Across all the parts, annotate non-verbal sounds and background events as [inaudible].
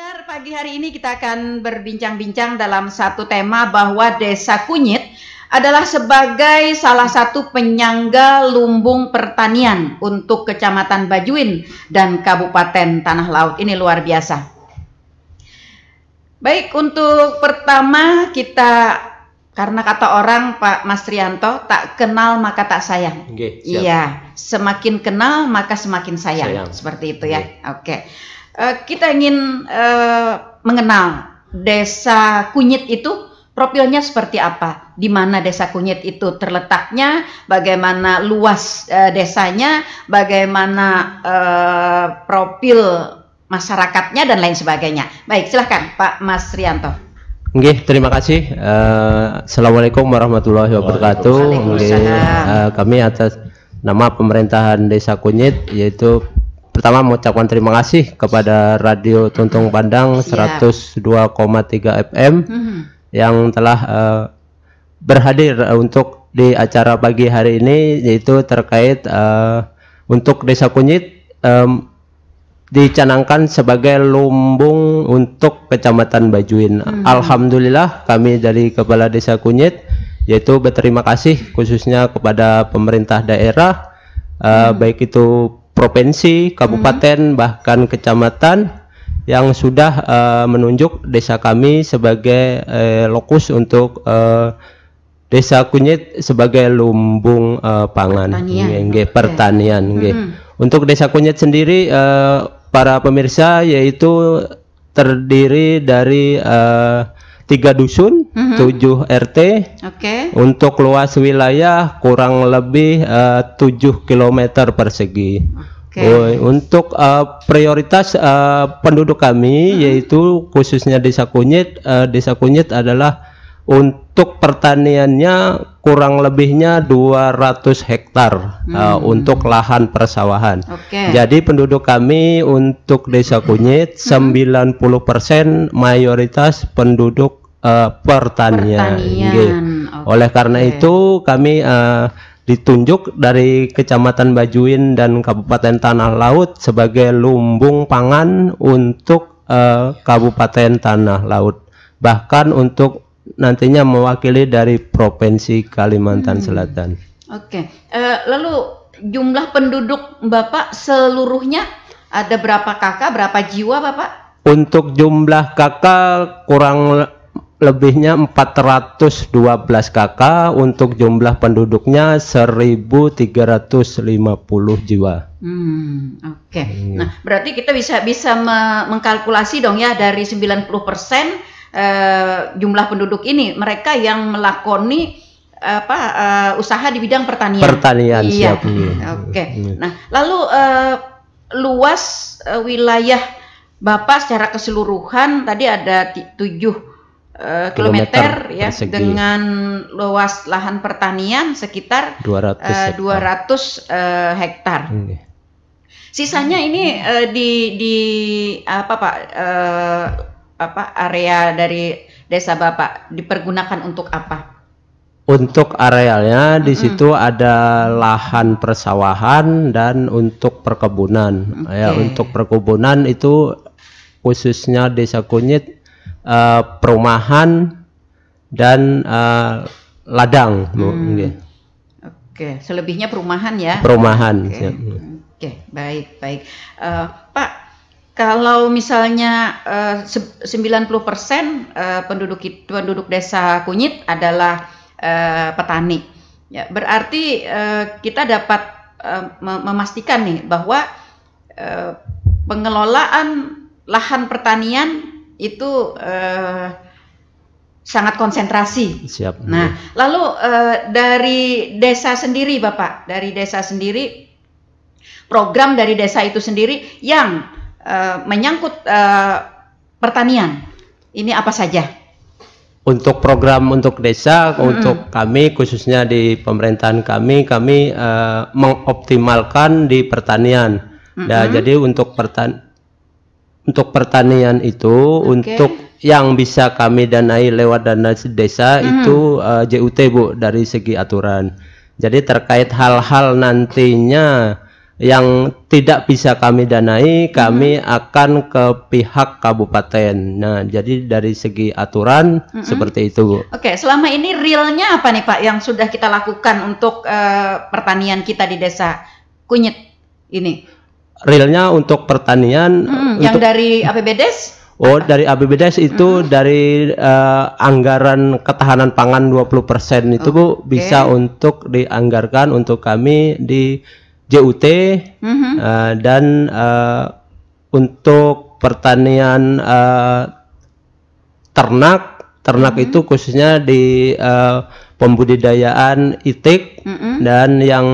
pendengar, pagi hari ini kita akan berbincang-bincang dalam satu tema bahwa Desa Kunyit adalah sebagai salah satu penyangga lumbung pertanian untuk Kecamatan Bajuin dan Kabupaten Tanah Laut. Ini luar biasa. Baik, untuk pertama kita karena kata orang Pak Mas Trianto tak kenal maka tak sayang. Siap. Iya, semakin kenal maka semakin sayang. Sayang. Seperti itu ya. Oke. Eh, kita ingin eh, mengenal Desa Kunyit itu profilnya seperti apa? Di mana Desa Kunyit itu terletaknya? Bagaimana luas eh, desanya? Bagaimana eh, profil masyarakatnya dan lain sebagainya. Baik, silahkan Pak Mas Rianto. Oke, terima kasih. Eh, Assalamualaikum warahmatullahi wabarakatuh. Nggih, eh, kami atas nama pemerintahan Desa Kunyit yaitu pertama mengucapkan terima kasih kepada Radio Tuntung Pandang Siap. 102,3 FM yang telah eh, berhadir eh, untuk di acara pagi hari ini yaitu terkait eh, untuk Desa Kunyit em, dicanangkan sebagai lumbung untuk Kecamatan Bajuin. Alhamdulillah kami dari Kepala Desa Kunyit yaitu berterima kasih khususnya kepada pemerintah daerah eh, baik itu provinsi, kabupaten bahkan kecamatan yang sudah eh, menunjuk desa kami sebagai eh, lokus untuk eh, Desa Kunyit sebagai lumbung eh, pangan, Pertanian, nggih, oke. pertanian, nggih. Mhm. Untuk Desa Kunyit sendiri eh, para pemirsa yaitu terdiri dari eh, tiga dusun, Mhm. tujuh RT. Oke. Untuk luas wilayah kurang lebih eh, 7 km persegi. Oke. Woi, Untuk eh, prioritas eh, penduduk kami Hmm. yaitu khususnya Desa Kunyit, eh, Desa Kunyit adalah untuk pertaniannya kurang lebihnya 200 hektar eh, untuk lahan persawahan. Hmm. Oke. Jadi penduduk kami untuk Desa Kunyit Hmm. 90% mayoritas penduduk eh, pertanian. Pertanian. Oke. Oleh karena itu kami eh, ditunjuk dari Kecamatan Bajuin dan Kabupaten Tanah Laut sebagai lumbung pangan untuk eh, Kabupaten Tanah Laut. Bahkan untuk nantinya mewakili dari Provinsi Kalimantan Selatan. Oke, Eh, lalu jumlah penduduk Bapak seluruhnya ada berapa kakak, berapa jiwa Bapak? Untuk jumlah kakak kurang lebihnya 412 kakak, untuk jumlah penduduknya 1350 jiwa. Hmm, oke. Nah, berarti kita bisa bisa me- mengkalkulasi dong ya dari 90% eh, jumlah penduduk ini mereka yang melakoni apa eh, usaha di bidang pertanian. Pertanian, Iya. siap, iya. Oke. Nah, lalu eh, luas eh, wilayah Bapak secara keseluruhan tadi ada tujuh eh, kilometer Kilometer ya persegi. dengan luas lahan pertanian sekitar 200 eh, hektar. 200 eh, hektar. Oke. Sisanya ini eh, di di apa Pak eh, apa area dari desa Bapak dipergunakan untuk apa? Untuk arealnya di situ ada lahan persawahan dan untuk perkebunan. Ya, Oke. untuk perkebunan itu khususnya Desa Kunyit eh, perumahan dan eh, ladang. Nggih. Oke, selebihnya perumahan ya. Perumahan. Oke, siap. Oke, baik, baik. Eh, Pak, kalau misalnya se- 90% eh, penduduk penduduk desa Kunyit adalah eh, petani. Ya, berarti eh, kita dapat mem- memastikan nih bahwa eh, pengelolaan lahan pertanian itu eh, sangat konsentrasi Siap. Nah, lalu eh, dari desa sendiri, Bapak, dari desa sendiri, program dari desa itu sendiri yang eh, menyangkut eh, pertanian, ini apa saja? Untuk program untuk desa, untuk kami khususnya di pemerintahan kami, kami eh, mengoptimalkan di pertanian. Nah, jadi untuk pertan untuk pertanian itu untuk yang bisa kami danai lewat dana desa itu eh, JUT Bu dari segi aturan. Jadi terkait hal-hal nantinya yang tidak bisa kami danai, kami akan ke pihak kabupaten. Nah, jadi dari segi aturan seperti itu, Bu. Oke, selama ini realnya apa nih Pak yang sudah kita lakukan untuk eh, pertanian kita di desa Kunyit ini? Realnya untuk pertanian Mm, yang untuk dari APBDes? Oh, dari APBDes itu dari eh, anggaran ketahanan pangan 20% itu Bu Oke. bisa untuk dianggarkan untuk kami di JUT Mhm. eh, dan eh, untuk pertanian eh, ternak ternak Mhm. itu khususnya di eh, pembudidayaan itik Mm-mm. dan yang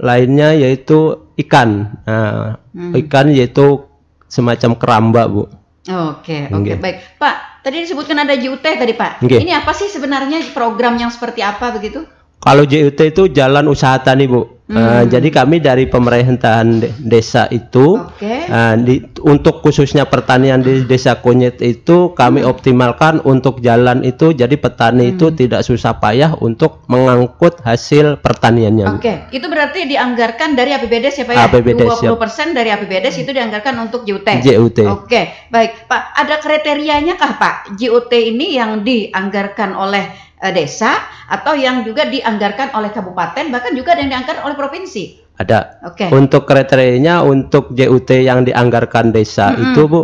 lainnya yaitu ikan. Nah, Hmm. ikan yaitu semacam keramba, Bu. Oke, oke, Nggih. baik. Pak, tadi disebutkan ada JUT tadi Pak. Nggih. Ini apa sih sebenarnya program yang seperti apa begitu? Kalau JUT itu jalan usaha tani, Bu. Hmm. Eh, jadi kami dari pemerintahan de- desa itu Oke. eh, di, untuk khususnya pertanian di desa Kunyit itu kami Hmm. optimalkan untuk jalan itu jadi petani itu tidak susah payah untuk mengangkut hasil pertaniannya. Oke, itu berarti dianggarkan dari APBDes ya Pak ya? APBDes, 20% dari APBDes itu dianggarkan untuk JUT. JUT. Oke, baik. Pak, ada kriterianya kah Pak? JUT ini yang dianggarkan oleh eh, desa atau yang juga dianggarkan oleh kabupaten bahkan juga ada yang dianggarkan oleh provinsi? Ada. Oke. Untuk kriterianya untuk JUT yang dianggarkan desa Mm-mm. itu Bu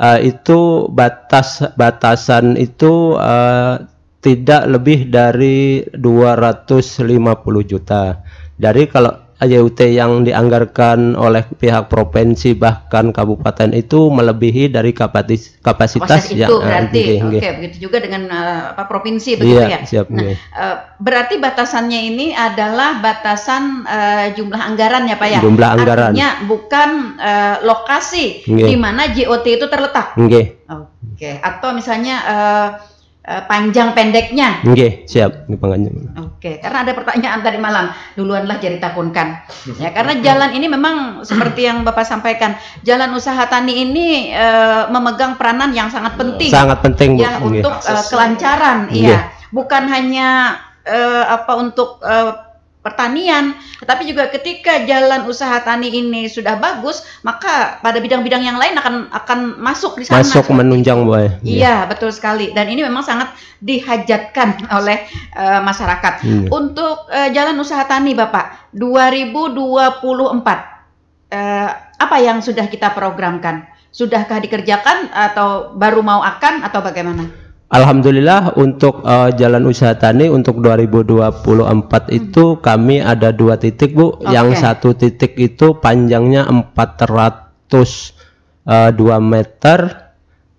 eh, itu batas batasan itu eh, tidak lebih dari 250 juta. Dari kalau JUT yang dianggarkan oleh pihak provinsi bahkan kabupaten itu melebihi dari kapasitas Proses yang itu eh, berarti. nggih, Oke, nggih. begitu juga dengan eh, apa provinsi begitu Iya, ya. siap, Nah, eh, berarti batasannya ini adalah batasan eh, jumlah anggaran ya Pak ya. Jumlah anggaran. Artinya bukan eh, lokasi Nggih. di mana JOT itu terletak. Nggih, Oke, atau misalnya eh, eh, panjang pendeknya. nggih, siap. Ini penganjung. Oke, karena ada pertanyaan tadi malam, duluanlah jadi takunkan. Ya, karena jalan ini memang seperti yang Bapak sampaikan, jalan usaha tani ini eh, memegang peranan yang sangat penting Sangat penting, ya untuk eh, kelancaran, iya. Bukan hanya eh, apa untuk eh, pertanian, tetapi juga ketika jalan usaha tani ini sudah bagus, maka pada bidang-bidang yang lain akan akan masuk di sana. Masuk menunjang. Bu. ya. Iya, betul sekali. Dan ini memang sangat dihajatkan [laughs] oleh eh, masyarakat. Iya. Untuk eh, jalan usaha tani, Bapak, 2024, eh, apa yang sudah kita programkan? Sudahkah dikerjakan atau baru mau akan atau bagaimana? Alhamdulillah untuk eh, jalan usaha tani untuk 2024 itu kami ada dua titik Bu. Yang Oke. satu titik itu panjangnya 402 meter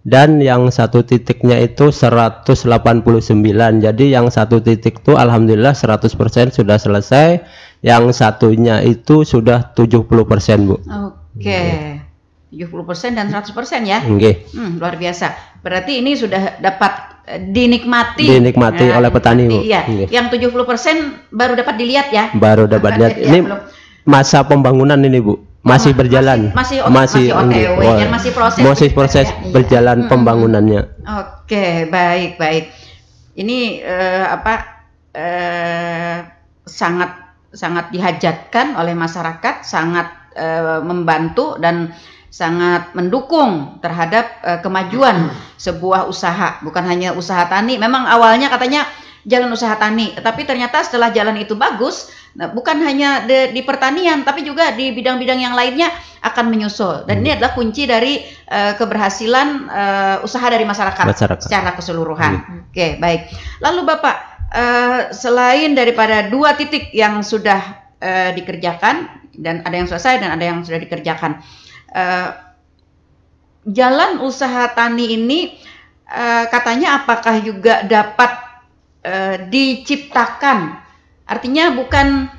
dan yang satu titiknya itu 189. Jadi yang satu titik itu alhamdulillah 100% sudah selesai. Yang satunya itu sudah 70% Bu. Oke. 70% dan 100% ya. Nggih. Hmm, luar biasa. Berarti ini sudah dapat eh, dinikmati. Dinikmati oleh petani, Bu. Iya. Nggih. Yang 70% baru dapat dilihat ya. Baru dapat lihat ya, ini belum. masa pembangunan ini Bu masih ma- berjalan masih- masih- masih OTW, wah, ya, masih proses masih begitu proses ya, berjalan Mm-mm. pembangunannya Oke, baik, baik. Ini eh, apa eh, sangat sangat dihajatkan oleh masyarakat, sangat eh, membantu dan sangat mendukung terhadap eh, kemajuan sebuah usaha, bukan hanya usaha tani. Memang awalnya katanya jalan usaha tani, tetapi ternyata setelah jalan itu bagus, nah, bukan hanya di, di pertanian, tapi juga di bidang-bidang yang lainnya akan menyusul. Dan ini adalah kunci dari eh, keberhasilan eh, usaha dari masyarakat, Masyarakat. secara keseluruhan. Oke, baik. Lalu Bapak, eh, selain daripada dua titik yang sudah eh, dikerjakan dan ada yang selesai dan ada yang sudah dikerjakan, eh, jalan usaha tani ini eh, katanya apakah juga dapat eh, diciptakan? Artinya bukan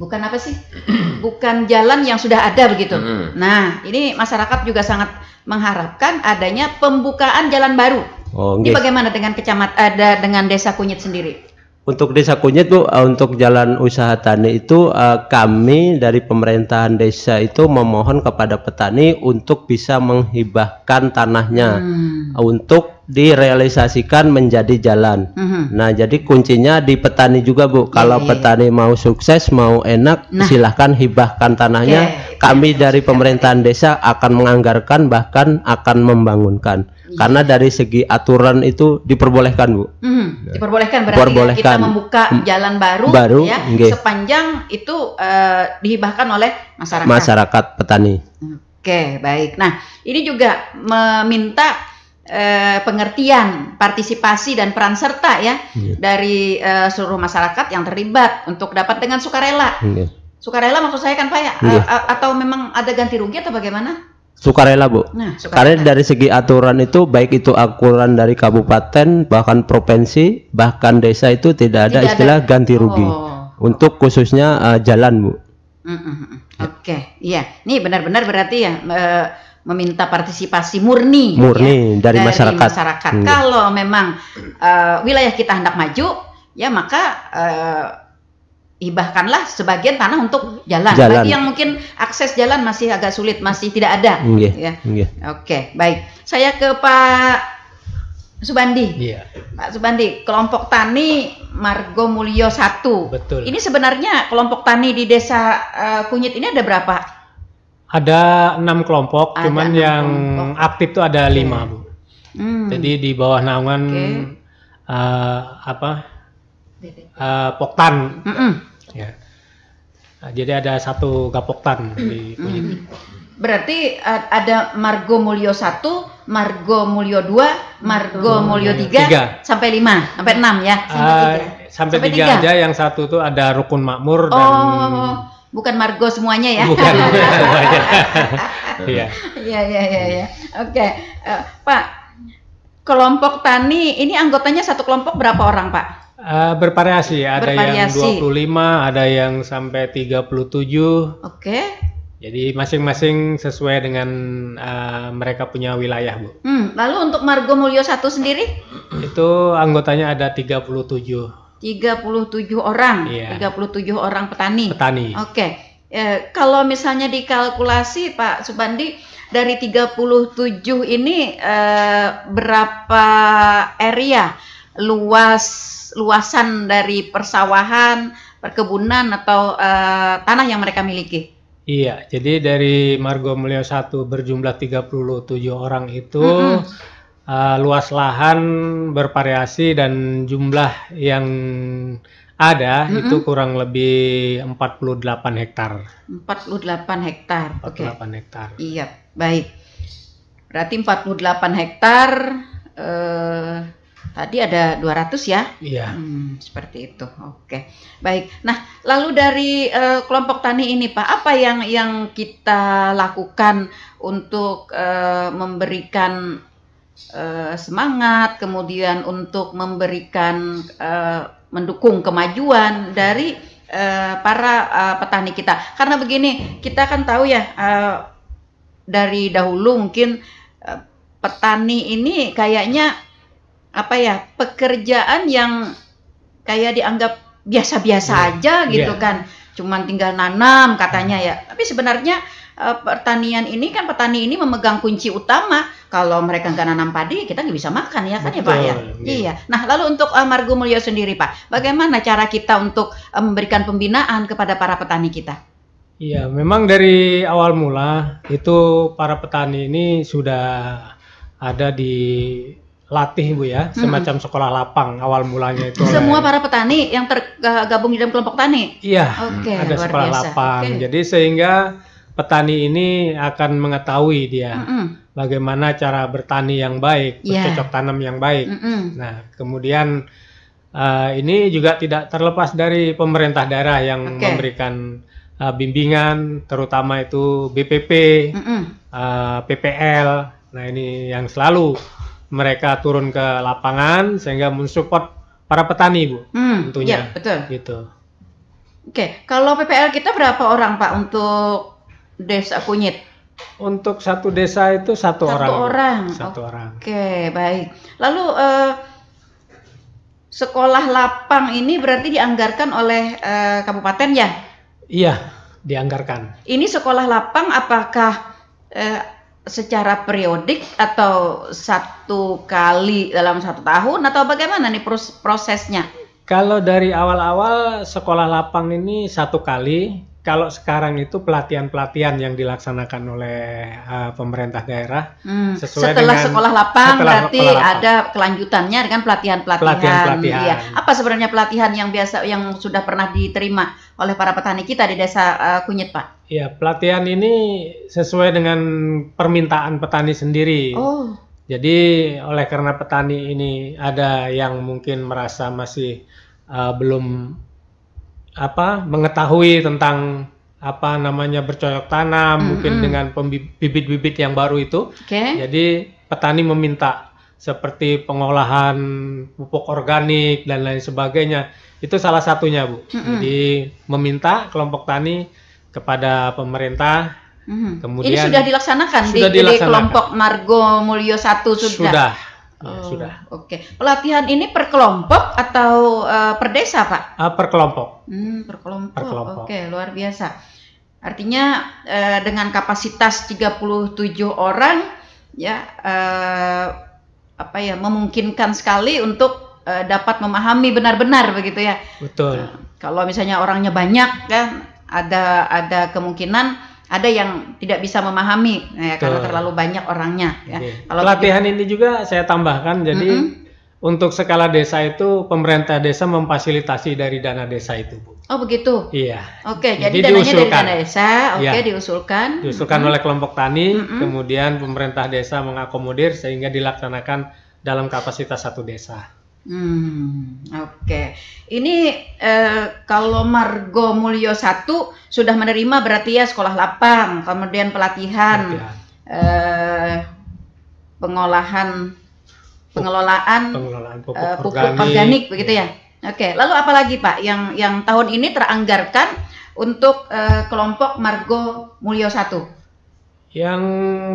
bukan apa sih? [clears throat] bukan jalan yang sudah ada begitu. Mm-mm. Nah, ini masyarakat juga sangat mengharapkan adanya pembukaan jalan baru. oh Ini bagaimana dengan kecamat ada dengan desa Kunyit sendiri? Untuk desa Kunyit Bu, uh, untuk jalan usaha tani itu uh, kami dari pemerintahan desa itu memohon kepada petani untuk bisa menghibahkan tanahnya Hmm. untuk direalisasikan menjadi jalan. Mhm. Nah, jadi kuncinya di petani juga Bu. Kalau iya, iya. petani mau sukses, mau enak, Nah. silahkan hibahkan tanahnya. Itu Kami yang dari pemerintahan desa akan menganggarkan bahkan akan membangunkan. Iya. Karena dari segi aturan itu diperbolehkan Bu. Mhm, Diperbolehkan berarti ya, Diperbolehkan. kita membuka jalan baru, Baru, ya nggih. sepanjang itu eh, dihibahkan oleh masyarakat. Masyarakat petani. Oke, baik. Nah, ini juga meminta eh, pengertian, partisipasi dan peran serta ya Iya. dari eh, seluruh masyarakat yang terlibat untuk dapat dengan sukarela. Nggih. Sukarela maksud saya kan Pak ya? Iya. A- atau memang ada ganti rugi atau bagaimana? Sukarela Bu. Nah, Karena sukarela. dari segi aturan itu baik itu aturan dari kabupaten bahkan provinsi bahkan desa itu tidak ada Tidak ada. istilah ganti rugi. Oh. Untuk khususnya uh, jalan Bu. Mm, mm, mm. Oke, iya. Ini benar-benar berarti ya eh, meminta partisipasi murni, Murni ya, dari masyarakat. masyarakat. Hmm. Kalau memang eh, wilayah kita hendak maju, ya maka eh, hibahkanlah sebagian tanah untuk jalan. Jalan. Bagi yang mungkin akses jalan masih agak sulit, masih tidak ada. Nggih. Ya. Nggih. Oke, baik. Saya ke Pak Subandi. Iya, Pak Subandi, kelompok tani Margo Mulyo 1. betul. Ini sebenarnya kelompok tani di desa eh, Kunyit ini ada berapa? Ada enam kelompok, Ada cuman enam yang kelompok. aktif itu ada lima, Bu. Hmm. Jadi di bawah naungan Oke. eh, apa? eh, Poktan, Mm-mm. Ya. Nah, jadi ada satu gapoktan di Kunyit. Mm. Berarti ada Margo Mulyo 1, Margo Mulyo 2, Margo Mulyo 3, Tiga. sampai 5, sampai 6 ya. Sampai Eh, tiga. sampai, Sampai tiga, tiga. aja, yang satu tuh ada rukun makmur dan Oh, bukan Margo semuanya ya. bukan semuanya. [laughs] [laughs] Iya. Iya, iya, iya, iya. Oke, Eh, Pak. Kelompok tani ini anggotanya satu kelompok berapa orang, Pak? Eh, bervariasi, ada Bervariasi. yang 25, ada yang sampai 37. Oke. Jadi masing-masing sesuai dengan eh, mereka punya wilayah, Bu. Hmm, lalu untuk Margo Mulyo 1 sendiri Itu anggotanya ada 37 37 orang, Iya. 37 orang petani. petani. Oke, Eh, kalau misalnya dikalkulasi Pak Subandi dari 37 ini eh, berapa area luas luasan dari persawahan, perkebunan atau eh, tanah yang mereka miliki? Iya, jadi dari Margo Mulyo 1 berjumlah 37 orang itu Mm-mm. eh, luas lahan bervariasi dan jumlah yang ada Mm-mm. itu kurang lebih 48 hektar. 48 hektar. Oke. 48 hektar. Iya, baik. Berarti 48 hektar eh tadi ada 200 ya? Iya. Hmm, seperti itu. Oke. Baik. Nah, lalu dari eh, kelompok tani ini Pak, apa yang yang kita lakukan untuk eh, memberikan eh, semangat, kemudian untuk memberikan eh, mendukung kemajuan dari eh, para eh, petani kita. Karena begini, kita kan tahu ya eh, dari dahulu mungkin eh, petani ini kayaknya apa ya pekerjaan yang kayak dianggap biasa-biasa Iya, aja gitu iya. kan. Cuman tinggal nanam katanya ya. Tapi sebenarnya eh, pertanian ini kan petani ini memegang kunci utama. Kalau mereka nggak nanam padi kita nggak bisa makan ya kan ya pak ya? Betul, iya. Iya. nah lalu untuk eh, Margo Mulyo sendiri pak. Bagaimana cara kita untuk eh, memberikan pembinaan kepada para petani kita? Iya, memang dari awal mula itu para petani ini sudah ada di latih Bu ya, semacam sekolah lapang awal mulanya itu. oleh- semua para petani yang tergabung di dalam kelompok tani Iya, oke ada luar sekolah biasa lapang. Oke. Jadi sehingga petani ini akan mengetahui dia Mm-mm. bagaimana cara bertani yang baik, Iya. bercocok tanam yang baik. Mm-mm. Nah, kemudian eh, ini juga tidak terlepas dari pemerintah daerah yang Oke. memberikan eh, bimbingan, terutama itu BPP, Mm-mm. eh, PPL. Nah, ini yang selalu mereka turun ke lapangan sehingga mensupport para petani, Bu. Hmm, Tentunya. iya, betul. Gitu. Oke, kalau PPL kita berapa orang Pak untuk desa Kunyit? Untuk satu desa itu satu, Satu orang. Orang. Satu orang. Oke, baik. Lalu eh, sekolah lapang ini berarti dianggarkan oleh eh, kabupaten ya? Iya, dianggarkan. Ini sekolah lapang apakah eh, secara periodik atau satu kali dalam satu tahun atau bagaimana nih pros- prosesnya? Kalau dari awal-awal sekolah lapang ini satu kali, kalau sekarang itu pelatihan-pelatihan yang dilaksanakan oleh uh, pemerintah daerah Hmm, Sesuai Setelah dengan- sekolah lapang setelah berarti sekolah lapang. ada kelanjutannya dengan pelatihan-pelatihan. Pelatihan-pelatihan. Iya. Apa sebenarnya pelatihan yang biasa yang sudah pernah diterima oleh para petani kita di desa eh, Kunyit, Pak? Ya, pelatihan ini sesuai dengan permintaan petani sendiri. Oh, Jadi oleh karena petani ini ada yang mungkin merasa masih uh, belum apa mengetahui tentang apa namanya bercocok tanam, mungkin Mm-mm. dengan pembi- bibit-bibit yang baru itu. oke. Jadi petani meminta seperti pengolahan pupuk organik dan lain sebagainya. Itu salah satunya, Bu. Mm-mm. Jadi meminta kelompok tani kepada pemerintah Mhm. Kemudian- ini sudah dilaksanakan di, Sudah di dilaksanakan. kelompok Margo Mulyo 1 sudah. sudah. Ya, Oh, sudah. Oke. Pelatihan ini per kelompok atau eh, per desa, Pak? Ah, per kelompok. Hmm, per kelompok. Per kelompok. Oke, luar biasa. Artinya eh, dengan kapasitas 37 orang ya eh, apa ya memungkinkan sekali untuk eh, dapat memahami benar-benar begitu ya. Betul. Kalau misalnya orangnya banyak kan ada ada kemungkinan ada yang tidak bisa memahami ya, karena terlalu banyak orangnya ya. Oke. Kalau Pelatihan ini juga saya tambahkan. Jadi Mm-mm. untuk skala desa itu pemerintah desa memfasilitasi dari dana desa itu, Bu. Oh begitu. Iya. Oke, jadi, Jadi dananya dari diusulkan. dana desa, oke Iya. diusulkan. Diusulkan oleh kelompok tani, Mm-mm. kemudian pemerintah desa mengakomodir sehingga dilaksanakan dalam kapasitas satu desa. Hmm, oke. Ini eh, kalau Margo Mulyo 1 sudah menerima berarti ya sekolah lapang, kemudian pelatihan, Pelatihan. eh, pengolahan, pengelolaan Pengelolaan pupuk, eh, pupuk organik. organik, begitu ya. Oke, lalu apa lagi Pak yang yang tahun ini teranggarkan untuk eh, kelompok Margo Mulyo 1? Yang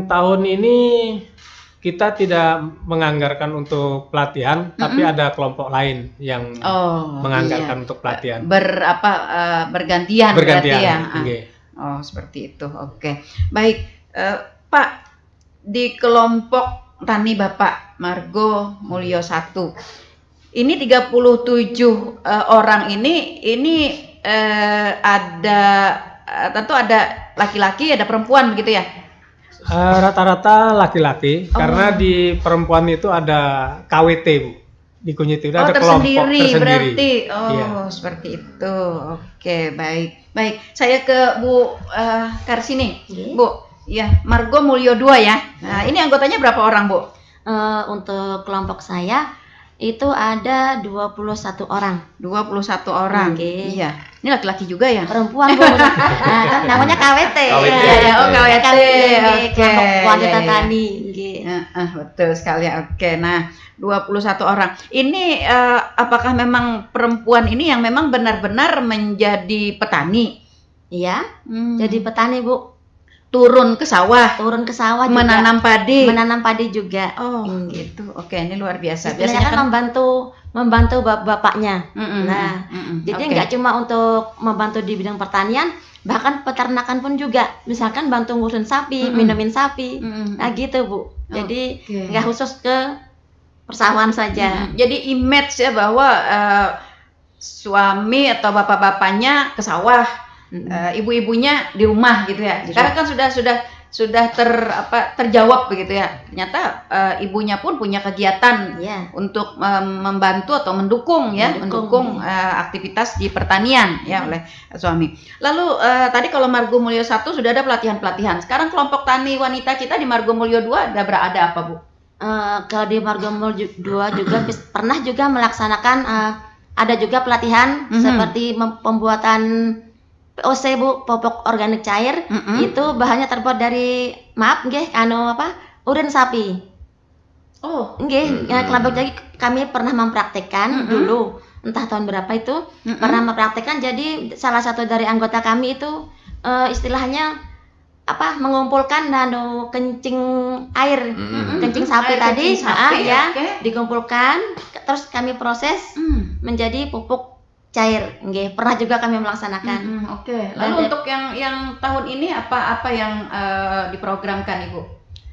tahun ini kita tidak menganggarkan untuk pelatihan, tapi ada kelompok lain yang Oh, menganggarkan iya. untuk pelatihan. ber apa eh, bergantian, Bergantian. ya. Ah. Oke. Oh, seperti itu. Oke. Baik, Eh, Pak, di kelompok tani Bapak Margo Mulyo 1. Ini 37 eh, orang ini ini eh, ada eh, tentu ada laki-laki, ada perempuan begitu ya? Eh, Rata-rata laki-laki, Oh. karena di perempuan itu ada KWT, Bu. Di kunyit itu Oh, ada kelompok tersendiri, tersendiri. berarti. Oh, Iya. seperti itu. Oke, baik. Baik, saya ke Bu eh, Karsini. Iya. Bu, ya, Margo Mulyo 2 ya. Nah, ini anggotanya berapa orang, Bu? Eh, untuk kelompok saya itu ada 21 orang 21 orang. Oke. Iya. Ini laki-laki juga ya? perempuan Bu. [laughs] nah, kan namanya KWT. KWT. Iya, iya, oh, KWT. Oke. Oke, Kelompok wanita iya, iya. tani. Oke. Ya, ah, betul sekali. Oke. Nah, 21 orang. Ini eh, apakah memang perempuan ini yang memang benar-benar menjadi petani? Iya, Hmm. jadi petani Bu. Turun ke sawah, Turun ke sawah juga. menanam padi. menanam padi juga. Oh, Hmm. gitu. Oke, ini luar biasa. Istilahnya kan membantu membantu bap- bapaknya. Mm-mm, Nah, mm-mm. Jadi Oke. nggak cuma untuk membantu di bidang pertanian, bahkan peternakan pun juga. Misalkan bantu ngurusin sapi, Mm-mm. minumin sapi. Mm-mm. Nah gitu Bu. Jadi nggak khusus ke persawahan saja. Mm, Jadi image ya bahwa eh, suami atau bapak-bapaknya ke sawah, Mm. eh, ibu-ibunya di rumah gitu ya. Sekarang kan sudah sudah sudah ter apa terjawab begitu ya. Ternyata eh, ibunya pun punya kegiatan Iya. untuk mem- membantu atau mendukung ya, Mendukung. mendukung eh, aktivitas di pertanian ya oleh suami. Lalu eh, tadi kalau Margo Mulyo 1 sudah ada pelatihan-pelatihan. Sekarang kelompok tani wanita kita di Margo Mulyo 2 ada berada apa, Bu? Eh, kalau di Margomol 2 juga pernah juga melaksanakan eh, ada juga pelatihan Mhm. seperti mem- pembuatan POC Bu, pupuk organik cair. Mm-mm. Itu bahannya terbuat dari maaf nggih anu apa? urin sapi. Oh, Nggih, ya kelompok jadi kami pernah mempraktekkan Mhm. dulu entah tahun berapa itu Mm-mm. pernah mempraktekkan jadi salah satu dari anggota kami itu eh, istilahnya apa mengumpulkan nano kencing air Mm-mm. kencing sapi Air tadi kencing sapi, ah, ya oke. dikumpulkan terus kami proses Hmm. menjadi pupuk cair nggih pernah juga kami melaksanakan Mm-mm, Oke. Dan- Lalu untuk yang yang tahun ini apa apa yang eh, diprogramkan ibu?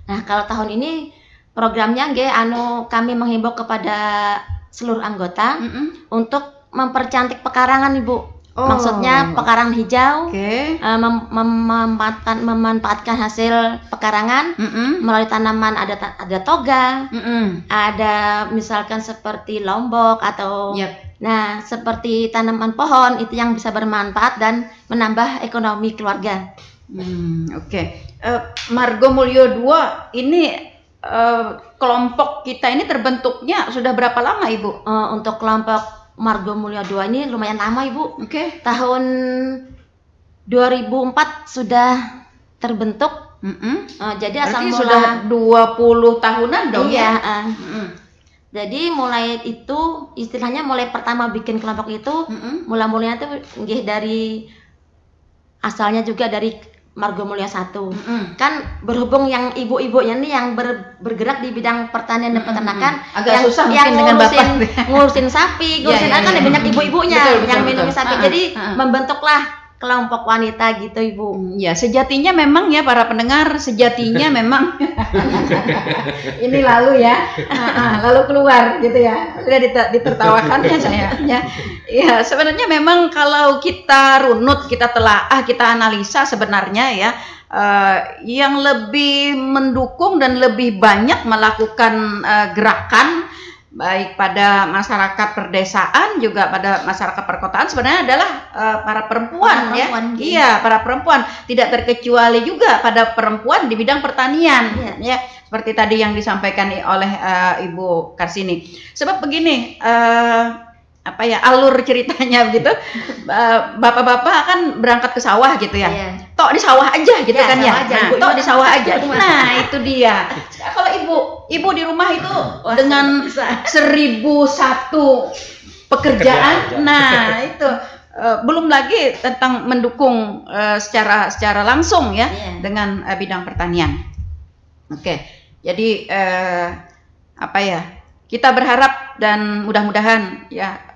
nah kalau tahun ini programnya nggih anu kami menghimbau kepada seluruh anggota Mm-mm. untuk mempercantik pekarangan ibu Oh. maksudnya pekarangan hijau Oke. eh, mem- mem- memanfaatkan memanfaatkan hasil pekarangan Mm-mm. melalui tanaman ada ta- ada toga Mm-mm. ada misalkan seperti lombok atau Yap. Nah seperti tanaman pohon itu yang bisa bermanfaat dan menambah ekonomi keluarga. Hmm, Oke. Eh, Margo Mulyo 2 ini eh, kelompok kita ini terbentuknya sudah berapa lama ibu? Eh, untuk kelompok Margo Mulia 2 ini lumayan lama Ibu. Oke. Tahun 2004 sudah terbentuk. Mm-mm. Eh, jadi asal Berarti mula sudah 20 tahunan dong iya, ya? eh. Mm-mm. Jadi mulai itu istilahnya mulai pertama bikin kelompok itu Mm-mm. mula-mulanya tuh nggih dari asalnya juga dari Margo Mulia 1. Mm-mm. Kan berhubung yang ibu-ibunya nih yang ber- bergerak di bidang pertanian dan peternakan Agak yang, susah yang mungkin dengan ngurusin, bapak. ngurusin sapi, [laughs] ngurusin Iya, iya, kan iya. banyak ibu-ibunya Betul, betul, yang minum sapi. Ah, Jadi ah. membentuklah kelompok wanita gitu Ibu. Ya, sejatinya memang ya para pendengar, sejatinya [laughs] memang ini lalu ya, lalu keluar gitu ya, sudah diter- ditertawakannya saya. Ya, ya sebenarnya memang kalau kita runut, kita telaah, kita analisa sebenarnya ya, eh, yang lebih mendukung dan lebih banyak melakukan eh, gerakan baik pada masyarakat perdesaan juga pada masyarakat perkotaan sebenarnya adalah eh, para perempuan Para ya. perempuan, gitu. Iya, para perempuan tidak terkecuali juga pada perempuan di bidang pertanian Iya. ya. Seperti tadi yang disampaikan oleh eh, Ibu Karsini. Sebab begini, eh, apa ya alur ceritanya begitu. Eh, Bapak-bapak kan berangkat ke sawah gitu ya Iya. tok di sawah aja gitu Ya, kan ya. aja, Nah, Ibu. tok di sawah aja. Rumah. Nah, itu dia. Kalau ibu, ibu di rumah itu Wah, dengan bisa. seribu satu pekerjaan. Pekerjaan. Nah, itu eh, belum lagi tentang mendukung eh, secara secara langsung ya Iya. dengan eh, bidang pertanian. Oke, jadi eh, apa ya? Kita berharap dan mudah-mudahan ya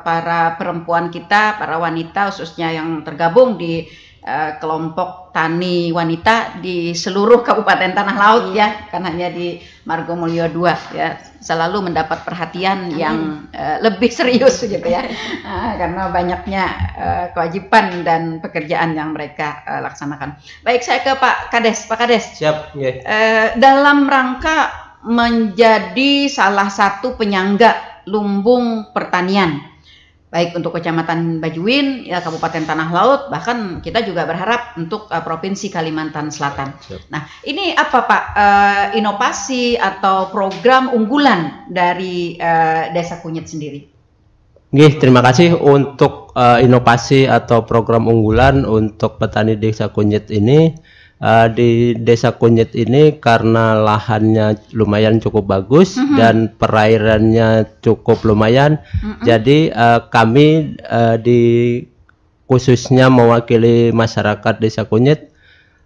para perempuan kita, para wanita khususnya yang tergabung di eh, kelompok tani wanita di seluruh [laughs] Kabupaten Tanah Laut ya, kan hanya di Margomulyo 2 ya, selalu mendapat perhatian yang eh, lebih serius [laughs] gitu ya. [laughs] Ah, karena banyaknya eh, kewajiban dan pekerjaan yang mereka eh, laksanakan. Baik, saya ke Pak Kades. Pak Kades, Siap, nggih. Eh, dalam rangka menjadi salah satu penyangga lumbung pertanian baik untuk Kecamatan Bajuin, ya Kabupaten Tanah Laut, bahkan kita juga berharap untuk eh, Provinsi Kalimantan Selatan. Siap. Nah, ini apa Pak eh, inovasi atau program unggulan dari eh, Desa Kunyit sendiri? Nggih, terima kasih untuk eh, inovasi atau program unggulan untuk petani Desa Kunyit ini. Eh, di Desa Kunyit ini karena lahannya lumayan cukup bagus dan perairannya cukup lumayan, jadi eh, kami eh, di khususnya mewakili masyarakat Desa Kunyit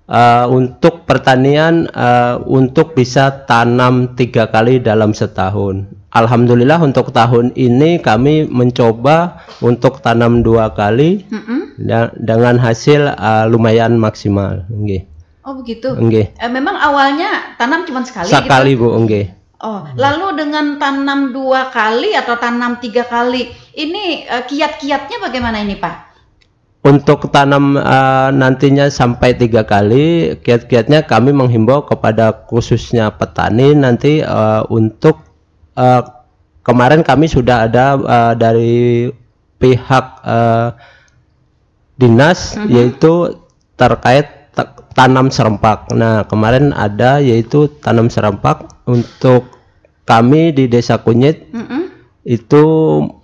eh, untuk pertanian eh, untuk bisa tanam tiga kali dalam setahun. Alhamdulillah untuk tahun ini kami mencoba untuk tanam dua kali Mm-mm. da- dengan hasil eh, lumayan maksimal. Nggih. Oh begitu. Nggih. Eh, memang awalnya tanam cuma sekali, Sekali gitu. Bu, nggih. Oh, lalu dengan tanam dua kali atau tanam tiga kali, ini eh, kiat-kiatnya bagaimana ini Pak? Untuk tanam eh, nantinya sampai tiga kali, kiat-kiatnya kami menghimbau kepada khususnya petani nanti eh, untuk eh, kemarin kami sudah ada eh, dari pihak eh, dinas yaitu terkait tanam serempak. Nah kemarin ada yaitu tanam serempak untuk kami di Desa Kunyit Mm-mm. itu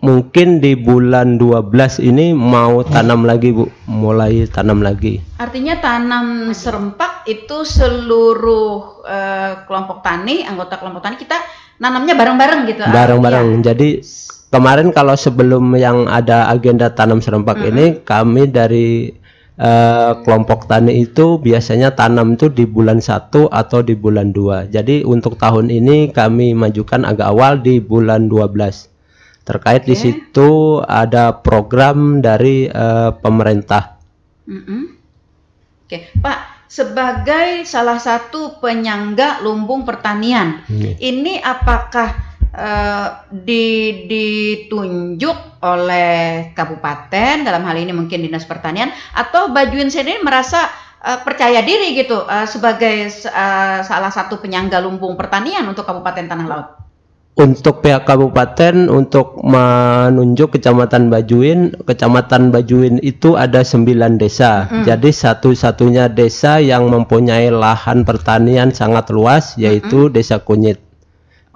mungkin di bulan 12 ini mau tanam lagi Bu, mulai tanam lagi. Artinya tanam serempak itu seluruh eh, kelompok tani, anggota kelompok tani kita nanamnya bareng-bareng gitu. Bareng-bareng. Jadi kemarin kalau sebelum yang ada agenda tanam serempak ini kami dari eh, kelompok tani itu biasanya tanam itu di bulan 1 atau di bulan 2. Jadi untuk tahun ini kami majukan agak awal di bulan 12. Terkait di Oke. situ ada program dari eh, pemerintah. Mm-mm. Oke, Pak, sebagai salah satu penyangga lumbung pertanian, Ini. ini apakah eh, di- ditunjuk oleh kabupaten dalam hal ini mungkin dinas pertanian atau Bajuin sendiri merasa eh, percaya diri gitu eh, sebagai eh, salah satu penyangga lumbung pertanian untuk Kabupaten Tanah Laut? Untuk pihak kabupaten untuk menunjuk kecamatan Bajuin, kecamatan Bajuin itu ada sembilan desa. Mm. Jadi satu-satunya desa yang mempunyai lahan pertanian sangat luas yaitu Desa Kunyit.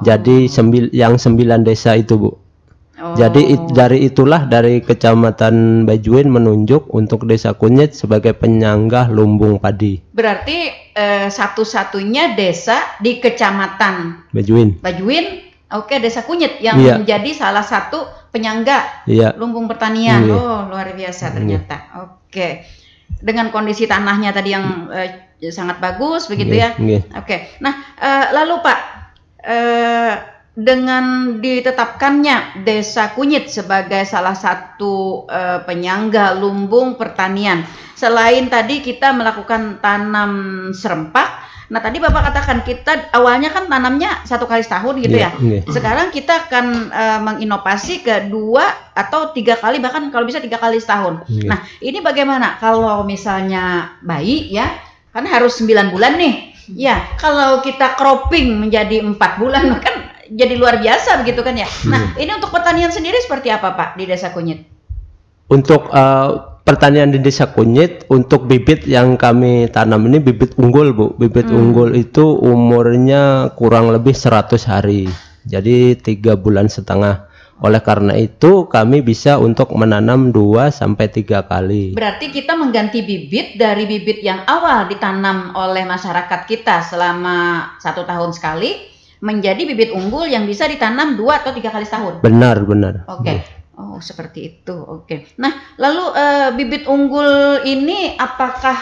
Jadi sembil, yang sembilan desa itu bu. Oh. Jadi it- dari itulah dari kecamatan Bajuin menunjuk untuk Desa Kunyit sebagai penyangga lumbung padi. berarti eh, satu-satunya desa di Kecamatan Bajuin. Bajuin, oke Desa Kunyit yang Iya. menjadi salah satu penyangga Iya. lumbung pertanian. Iya. Oh, luar biasa ternyata. Oke. Dengan kondisi tanahnya tadi yang eh, sangat bagus begitu ya. Nggih. Oke. Nah, eh, lalu Pak, eh, dengan ditetapkannya Desa Kunyit sebagai salah satu eh, penyangga lumbung pertanian, selain tadi kita melakukan tanam serempak, nah tadi Bapak katakan kita awalnya kan tanamnya satu kali setahun gitu Iya, ya. nggih. Sekarang kita akan eh, menginovasi ke dua atau tiga kali bahkan kalau bisa tiga kali setahun. Iya. Nah ini bagaimana kalau misalnya bayi ya kan harus 9 bulan nih. Ya kalau kita cropping menjadi empat bulan [laughs] kan jadi luar biasa begitu kan ya. Nah ini untuk pertanian sendiri seperti apa Pak di Desa Kunyit? Untuk eh, pertanian di Desa Kunyit, untuk bibit yang kami tanam ini bibit unggul, Bu. Bibit Hmm. unggul itu umurnya kurang lebih 100 hari. Jadi tiga bulan setengah. Oleh karena itu kami bisa untuk menanam 2 sampai tiga kali. Berarti kita mengganti bibit dari bibit yang awal ditanam oleh masyarakat kita selama satu tahun sekali menjadi bibit unggul yang bisa ditanam dua atau tiga kali setahun. Benar, benar. Oke. Oh, seperti itu. Oke. Nah, lalu eh, bibit unggul ini apakah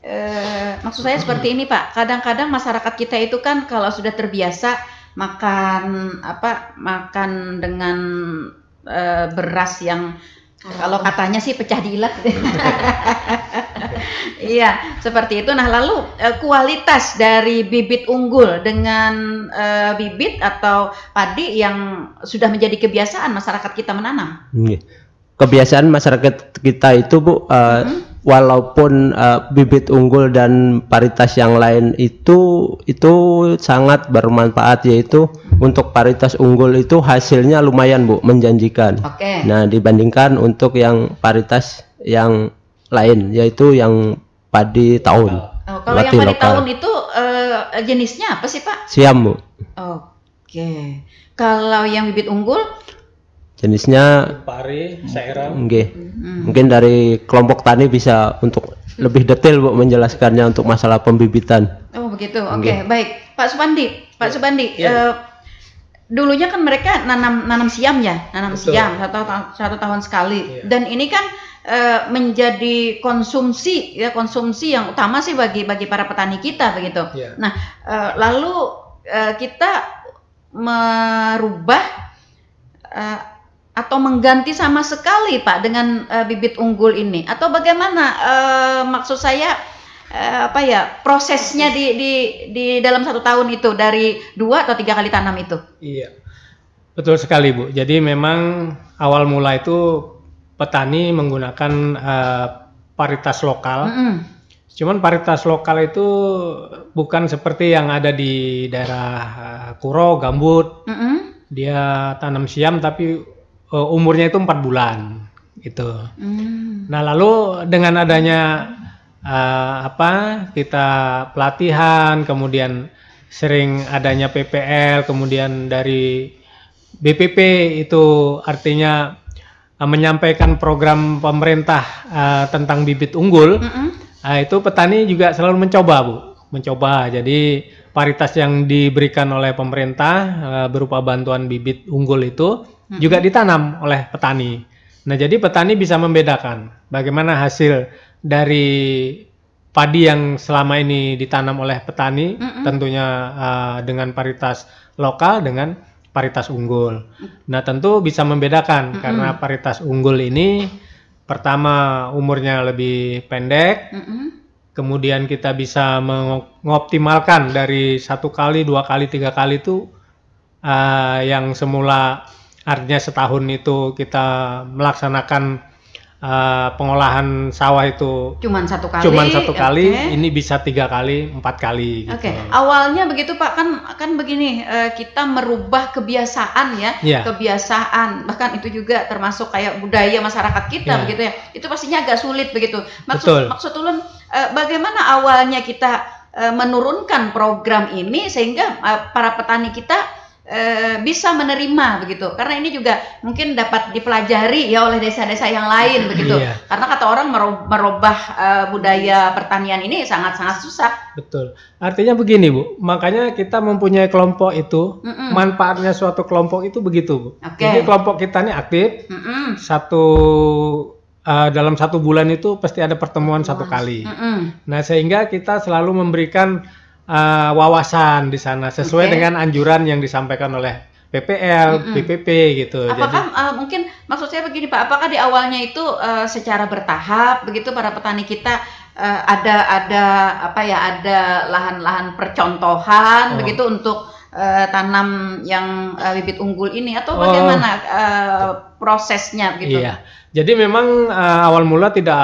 eh, maksud saya seperti ini, Pak. Kadang-kadang masyarakat kita itu kan kalau sudah terbiasa makan apa? makan dengan eh, beras yang kalau katanya sih pecah diilat. [laughs] Iya, seperti itu. Nah, lalu eh, kualitas dari bibit unggul dengan eh, bibit atau padi yang sudah menjadi kebiasaan masyarakat kita menanam. Nggih. Kebiasaan masyarakat kita itu Bu eh, walaupun eh, bibit unggul dan paritas yang lain itu itu sangat bermanfaat yaitu untuk paritas unggul itu hasilnya lumayan Bu menjanjikan. Oke. Nah, dibandingkan untuk yang paritas yang lain yaitu yang padi tahun. Oh, kalau yang padi lokal. tahun itu eh, jenisnya apa sih, Pak? Siam Bu. Oke. Kalau yang bibit unggul, Jenisnya Pari, Sairang. nggih. hmm, Mungkin dari kelompok tani bisa untuk lebih detail Bu menjelaskannya untuk masalah pembibitan. oh begitu. Oke, Nggih. baik. Pak Subandi, Pak Subandi, Iya. eh, dulunya kan mereka nanam nanam siam ya, nanam Betul. siam satu satu tahun sekali. Iya. Dan ini kan eh, menjadi konsumsi ya konsumsi yang utama sih bagi bagi para petani kita begitu. Iya. Nah, eh, lalu eh, kita merubah eh, atau mengganti sama sekali Pak dengan eh, bibit unggul ini atau bagaimana Eh, maksud saya eh, apa ya prosesnya di di di dalam satu tahun itu dari dua atau tiga kali tanam itu? Iya, betul sekali Bu. Jadi memang awal mula itu petani menggunakan eh, paritas lokal. Mm-mm. Cuman paritas lokal itu bukan seperti yang ada di daerah Kuro, Gambut. Mm-mm. Dia tanam siam tapi eh, umurnya itu empat bulan gitu. Mm. Nah lalu dengan adanya eh, apa kita pelatihan, kemudian sering adanya PPL, kemudian dari BPP itu artinya eh, menyampaikan program pemerintah eh, tentang bibit unggul. Mm-mm. Nah, itu petani juga selalu mencoba, Bu. Mencoba. Jadi paritas yang diberikan oleh pemerintah eh, berupa bantuan bibit unggul itu juga ditanam oleh petani. Nah, jadi petani bisa membedakan bagaimana hasil dari padi yang selama ini ditanam oleh petani, Mm-mm. tentunya uh, dengan paritas lokal dengan paritas unggul. Nah, tentu bisa membedakan Mm-mm. karena paritas unggul ini pertama umurnya lebih pendek, Mm-mm. kemudian kita bisa mengoptimalkan dari satu kali, dua kali, tiga kali itu uh, yang semula artinya setahun itu kita melaksanakan uh, pengolahan sawah itu Cuman satu kali. cuman satu kali, oke. ini bisa tiga kali, empat kali. Oke, Gitu. awalnya begitu Pak kan kan begini eh, kita merubah kebiasaan ya, Iya. kebiasaan bahkan itu juga termasuk kayak budaya masyarakat kita Iya. begitu ya. Itu pastinya agak sulit begitu. Betul. Maksud maksud ulun eh, bagaimana awalnya kita menurunkan program ini sehingga eh, para petani kita eh, bisa menerima begitu. Karena ini juga mungkin dapat dipelajari ya oleh desa-desa yang lain begitu. Iya. Karena kata orang merubah eh, budaya pertanian ini sangat-sangat susah. Betul. Artinya begini, Bu. Makanya kita mempunyai kelompok itu, Mm-mm. manfaatnya suatu kelompok itu begitu, Bu. Oke. Jadi kelompok kita ini aktif, Mm-mm. satu uh, dalam satu bulan itu pasti ada pertemuan satu kali. Mm-mm. Nah, sehingga kita selalu memberikan uh, wawasan di sana sesuai Oke. dengan anjuran yang disampaikan oleh PPL, Mm-mm. PPP gitu. Apakah eh, mungkin maksud saya begini Pak, apakah di awalnya itu eh, secara bertahap begitu para petani kita eh, ada ada apa ya ada lahan-lahan percontohan Oh. begitu untuk eh, tanam yang eh, bibit unggul ini atau Oh. bagaimana eh, prosesnya begitu? Iya. Jadi memang uh, awal mula tidak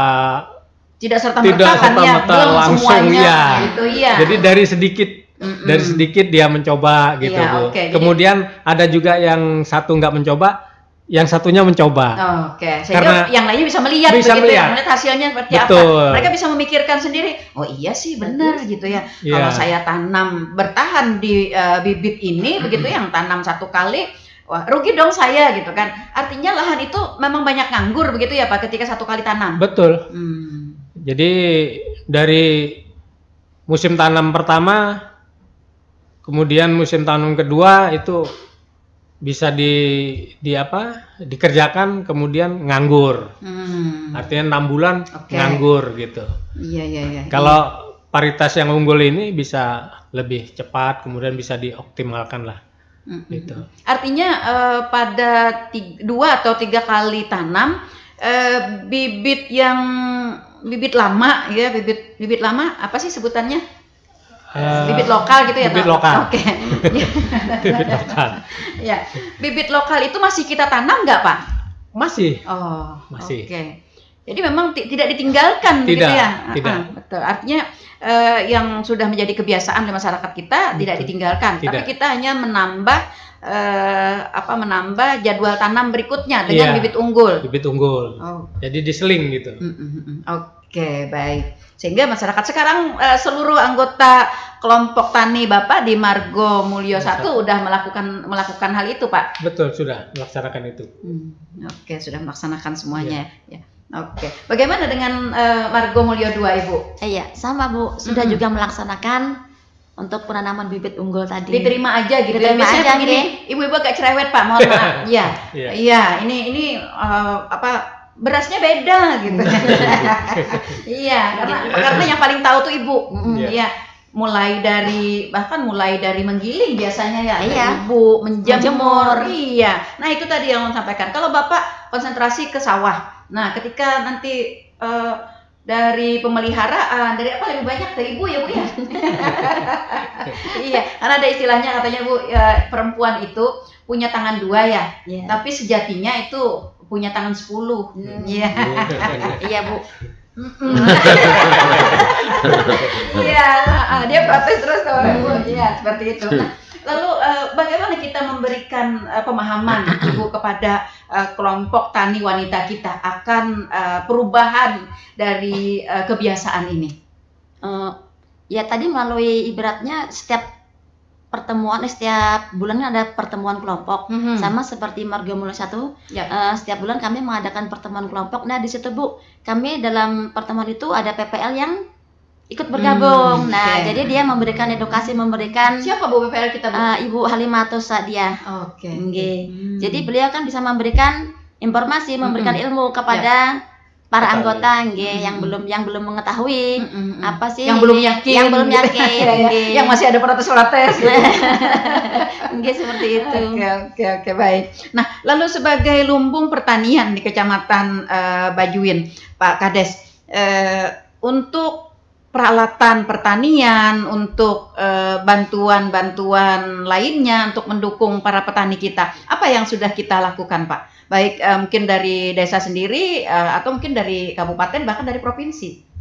Tidak serta Tidak merta kan ya, serta-merta belum langsung, semuanya iya. gitu iya. Jadi dari sedikit Mm-mm. dari sedikit dia mencoba gitu Iya, Bu. Jadi- Kemudian ada juga yang satu nggak mencoba, yang satunya mencoba. Oh, Oke, sehingga Karena- yang lainnya bisa melihat Bisa begitu ya, melihat. melihat hasilnya seperti Betul. apa. Mereka bisa memikirkan sendiri, oh iya sih benar gitu ya. Iya. Kalau saya tanam bertahan di eh, bibit ini begitu yang tanam satu kali, wah rugi dong saya gitu kan. Artinya lahan itu memang banyak nganggur begitu ya Pak ketika satu kali tanam. Betul. Hmm. Jadi dari musim tanam pertama, kemudian musim tanam kedua itu bisa di di apa? dikerjakan kemudian nganggur. Hmm. Artinya enam bulan Oke. nganggur gitu. Iya iya iya. Kalau paritas yang unggul ini bisa lebih cepat, kemudian bisa dioptimalkan lah. Mm, mm, Gitu. mm. Artinya eh, pada ti- dua atau tiga kali tanam eh, bibit yang bibit lama ya bibit bibit lama apa sih sebutannya Eh, bibit lokal gitu ya bibit lokal. Oke. [laughs] bibit lokal. ya bibit lokal itu masih kita tanam nggak Pak? Masih. Oh Masih. Oke. Jadi memang ti- tidak ditinggalkan Tidak, ya? tidak. Ah, betul. Artinya eh, yang sudah menjadi kebiasaan di masyarakat kita tidak Betul. ditinggalkan, tapi Tidak. kita hanya menambah eh, apa menambah jadwal tanam berikutnya dengan Iya. bibit unggul. Bibit unggul. Oh. Jadi diseling gitu. mm, mm, mm, mm. Oke, baik. Sehingga masyarakat sekarang eh, seluruh anggota kelompok tani Bapak di Margo Mulyo 1 udah melakukan melakukan hal itu, Pak. Betul, sudah melaksanakan itu. Hmm, Oke, sudah melaksanakan semuanya ya. Oke. Bagaimana dengan eh, Margo Mulyo 2, Ibu? Iya, sama Bu. Sudah Mm-mm. juga melaksanakan untuk penanaman bibit unggul tadi. Diterima aja gitu. ya. Diterima Biasanya aja, begini, ibu-ibu agak cerewet, Pak. Mohon [laughs] maaf. Iya. Iya. Iya, ini ini eh, apa berasnya beda gitu. [laughs] iya, karena karena yang paling tahu tuh ibu. Mm, Iya. Iya. Mulai dari bahkan mulai dari menggiling biasanya ya, Iya. ibu menjemur. Menjemur. Iya. Nah, itu tadi yang saya sampaikan. Kalau Bapak konsentrasi ke sawah. Nah, ketika nanti eh, dari pemeliharaan, dari apa lebih banyak dari ibu ya bu ya? [laughs] iya, karena ada istilahnya katanya bu, ya, perempuan itu punya tangan dua ya, Iya. tapi sejatinya itu punya tangan sepuluh. Hmm. Iya. [laughs] Iya Bu. [laughs] Iya, dia protes terus kalau ibu. Iya, seperti itu. Nah, lalu eh, bagaimana kita memberikan eh, pemahaman ibu kepada eh, kelompok tani wanita kita akan eh, perubahan dari eh, kebiasaan ini? Eh, ya tadi melalui ibaratnya setiap pertemuan setiap bulan ada pertemuan kelompok Mhm. sama seperti Marga Mulai satu Ya. eh, setiap bulan kami mengadakan pertemuan kelompok nah di situ Bu kami dalam pertemuan itu ada PPL yang ikut bergabung Hmm, nah oke. jadi dia memberikan edukasi memberikan Siapa bu PPL kita bu? eh, Ibu Halimatus Sadia Oke. Nggih. Hmm. jadi beliau kan bisa memberikan informasi, memberikan Mm-mm. ilmu kepada para Petani. anggota nggih Mm-mm. yang belum yang belum mengetahui Mm-mm. apa sih yang ini? belum yakin yang belum yakin [laughs] Ya, ya. yang masih ada protes-protes gitu. nggih seperti itu. Oke oke oke baik. Nah lalu sebagai lumbung pertanian di Kecamatan eh, Bajuin, Pak Kades, eh, untuk peralatan pertanian, untuk eh, bantuan-bantuan lainnya untuk mendukung para petani kita, apa yang sudah kita lakukan, Pak? Baik eh, mungkin dari desa sendiri eh, atau mungkin dari kabupaten bahkan dari provinsi.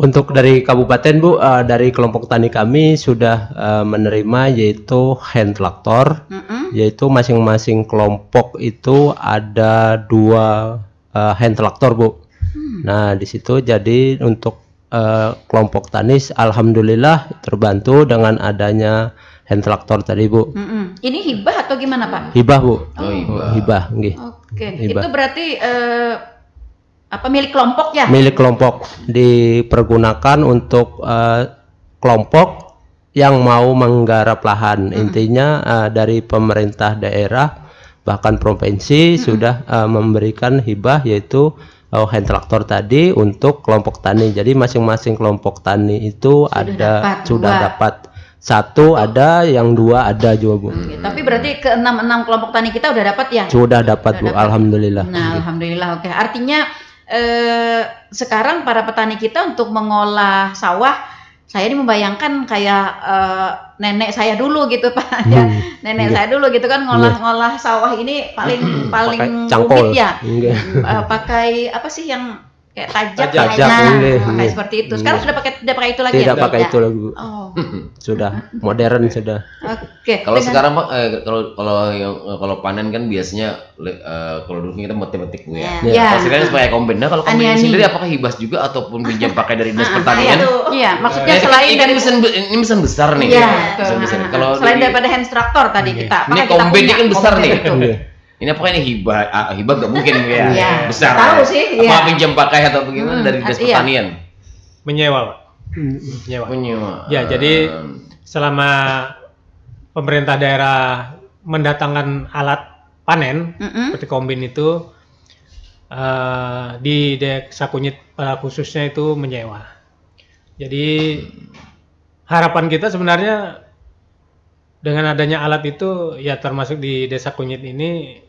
Untuk dari kabupaten Bu, eh, dari kelompok tani kami sudah eh, menerima yaitu hand traktor, Mm-mm. yaitu masing-masing kelompok itu ada dua eh, hand traktor Bu. Hmm. Nah di situ jadi untuk eh, kelompok tani, alhamdulillah terbantu dengan adanya hand traktor tadi Bu. Mm-mm. Ini hibah atau gimana, Pak? Hibah Bu, Oh, hibah. hibah, nggih. Oke, Hibah. itu berarti eh, apa milik kelompok ya? milik kelompok dipergunakan untuk eh, kelompok yang mau menggarap lahan intinya eh, dari pemerintah daerah bahkan provinsi sudah eh, memberikan hibah yaitu eh, hand traktor tadi untuk kelompok tani jadi masing-masing kelompok tani itu ada dapat sudah dua. dapat satu ada yang dua ada juga bu Oke, Tapi berarti ke enam enam kelompok tani kita udah dapat ya? sudah dapat bu Sudah dapat. alhamdulillah Nah, alhamdulillah. Oke, artinya eh, sekarang para petani kita untuk mengolah sawah, saya ini membayangkan kayak eh, nenek saya dulu gitu pak, ya. Hmm, Nenek iya. saya dulu gitu kan ngolah-ngolah sawah ini paling paling pakai cangkol rumit ya. Eh, pakai apa sih yang kayak tajak? Tajak. Tajak, Nah, nggih, pakai nggih. seperti itu. Sekarang Nggih. sudah pakai tidak pakai itu lagi tidak ya? pakai itu lagi Oh, [laughs] sudah [laughs] modern sudah oke. Kalau Dengan- sekarang eh, kalau kalau yang kalau panen kan biasanya eh, kalau dulu kita metik-metik ya. Ya. Ya. Kalau sekarang supaya kombin. Nah, kalau kombin sendiri apakah hibas juga ataupun pinjam pakai dari dinas [laughs] Ah, pertanian? iya, Iya, maksudnya selain ini kan dari mesin ini mesin besar nih. Iya, besar. Nah, Kalau selain dari- daripada hand traktor tadi kita, Ini komben ini kan besar nih. Iya. Ini apakah ini hibah? Ah, hibah gak mungkin ya. [laughs] Iya, Besar. tahu ya. sih, Apa iya. pinjam pakai atau bagaimana Hmm, dari dinas iya. pertanian? Menyewa, Pak. Menyewa. Menyewa. Ya, jadi- Selama pemerintah daerah mendatangkan alat panen Mm-mm. seperti kombin itu eh, di desa kunyit pada khususnya itu menyewa. Jadi harapan kita sebenarnya dengan adanya alat itu ya termasuk di desa kunyit ini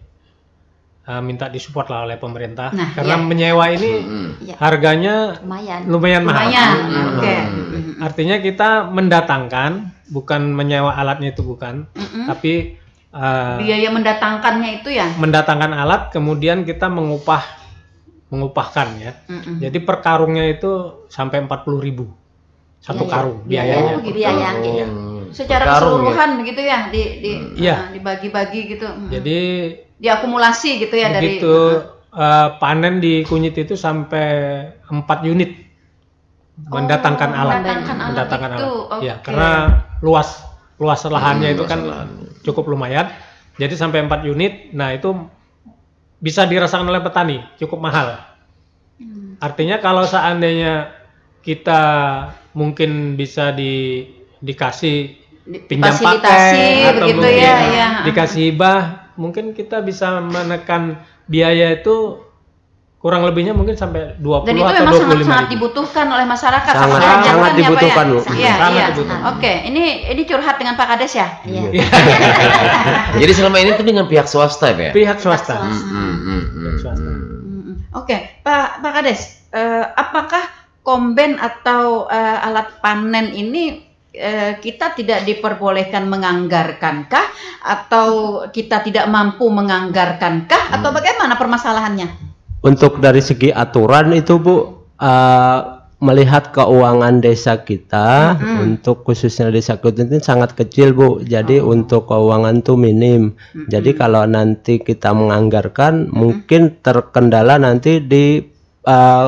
eh, minta disupport lah oleh pemerintah Nah, karena iya. menyewa ini mm, Ya, harganya lumayan. lumayan mahal. Lumayan, Hmm. oke. Hmm. Artinya kita mendatangkan bukan menyewa alatnya itu bukan, Mm-mm. tapi eh, Biaya mendatangkannya itu ya. mendatangkan alat kemudian kita mengupah mengupahkan ya. Mm-mm. Jadi per karungnya itu sampai 40.000 ribu satu iya. karung Iya, biayanya. iya. biaya, iya. Hmm. Secara ya. keseluruhan begitu ya, di, di Iya. uh, dibagi-bagi gitu. Mm. Jadi diakumulasi gitu ya dari begitu eh, panen di kunyit itu sampai 4 unit mendatangkan Oh, alat. mendatangkan alat mendatangkan itu, alat. Ya, oke. karena luas luas lahannya Hmm, itu luas kan lahan. cukup lumayan. Jadi sampai 4 unit. Nah, itu bisa dirasakan oleh petani, cukup mahal. Hmm. Artinya kalau seandainya kita mungkin bisa di dikasih Di- pinjam fasilitasi pakai atau begitu mungkin ya, ya. dikasih hibah, mungkin kita bisa menekan biaya itu kurang lebihnya mungkin sampai 20 Dan itu atau memang 25 sangat sangat dibutuhkan oleh masyarakat. Sangat- Sangat sangat ya, Pak, dibutuhkan, ya? Iya, Sangat iya. dibutuhkan. Oke, ini ini curhat dengan Pak Kades ya. Iya. [laughs] Jadi selama ini tuh dengan pihak swasta ya? Pihak swasta. Hmm, hmm, hmm, hmm, hmm. Oke, Pak Pak Kades, eh, apakah komben atau eh, alat panen ini kita tidak diperbolehkan menganggarkankah? Atau kita tidak mampu menganggarkankah? Atau bagaimana permasalahannya? Untuk dari segi aturan itu Bu eh, melihat keuangan desa kita untuk khususnya desa Kutin sangat kecil Bu. Jadi untuk keuangan tuh minim. Jadi kalau nanti kita menganggarkan mungkin terkendala nanti di eh,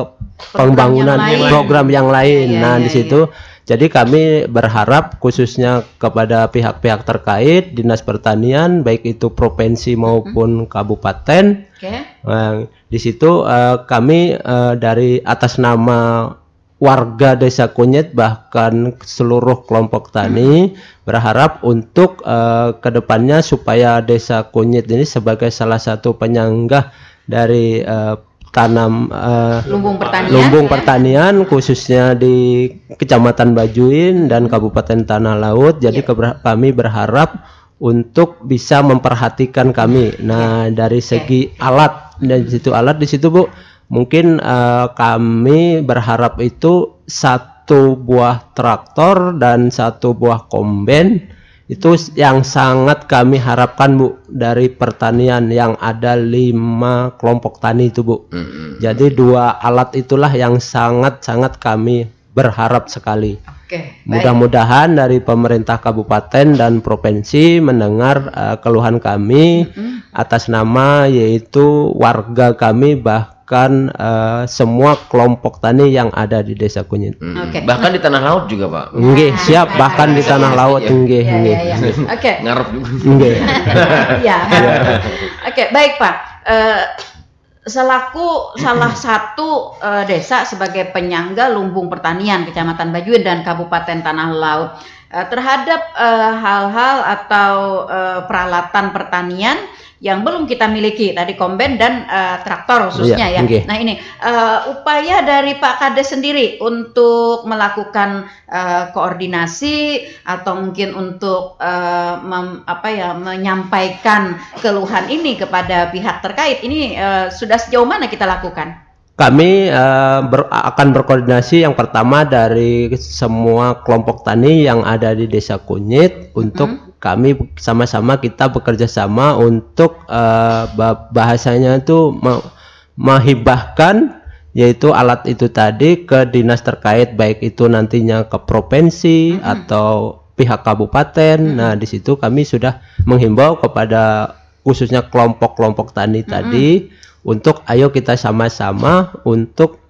pembangunan yang program yang lain. Iya, nah iya, di situ jadi kami berharap khususnya kepada pihak-pihak terkait dinas pertanian baik itu provinsi maupun kabupaten Oke. Nah, di situ eh, kami eh, dari atas nama warga Desa Kunyit bahkan seluruh kelompok tani berharap untuk eh, ke depannya supaya Desa Kunyit ini sebagai salah satu penyangga dari eh, tanam eh, lumbung pertanian lumbung ya. pertanian khususnya di Kecamatan Bajuin dan Kabupaten Tanah Laut. Jadi Iya. keber- kami berharap untuk bisa memperhatikan kami. Nah, dari segi alat dan situ alat di situ Bu, mungkin eh, kami berharap itu satu buah traktor dan satu buah komben itu yang sangat kami harapkan Bu dari pertanian yang ada lima kelompok tani itu Bu. Mm-mm. Jadi dua alat itulah yang sangat-sangat kami berharap sekali. Oke, baik. Mudah-mudahan dari pemerintah kabupaten dan provinsi mendengar eh, keluhan kami Mm-mm. atas nama yaitu warga kami bahkan eh, semua kelompok tani yang ada di Desa Kunyit. Mm-mm. Oke. Bahkan di tanah laut juga pak. Nggih, siap [laughs] bahkan di tanah laut Iya. nggih, Ya, nggih. ya, ya. Oke. Ngarep juga. Nggih. [laughs] Iya. Oke, baik Pak. Eh, selaku salah satu eh, desa sebagai penyangga lumbung pertanian Kecamatan Bajuin dan Kabupaten Tanah Laut eh, terhadap hal-hal atau eh, peralatan pertanian yang belum kita miliki tadi komben dan eh, traktor khususnya Iya, ya. oke. Nah ini eh, upaya dari Pak Kades sendiri untuk melakukan eh, koordinasi atau mungkin untuk eh, mem- apa ya menyampaikan keluhan ini kepada pihak terkait ini eh, sudah sejauh mana kita lakukan? Kami eh, ber- akan berkoordinasi yang pertama dari semua kelompok tani yang ada di Desa Kunyit untuk kami sama-sama kita bekerja sama untuk ba- bahasanya itu me- menghibahkan yaitu alat itu tadi ke dinas terkait baik itu nantinya ke provinsi atau pihak kabupaten. Nah, di situ kami sudah menghimbau kepada khususnya kelompok-kelompok tani tadi untuk ayo kita sama-sama untuk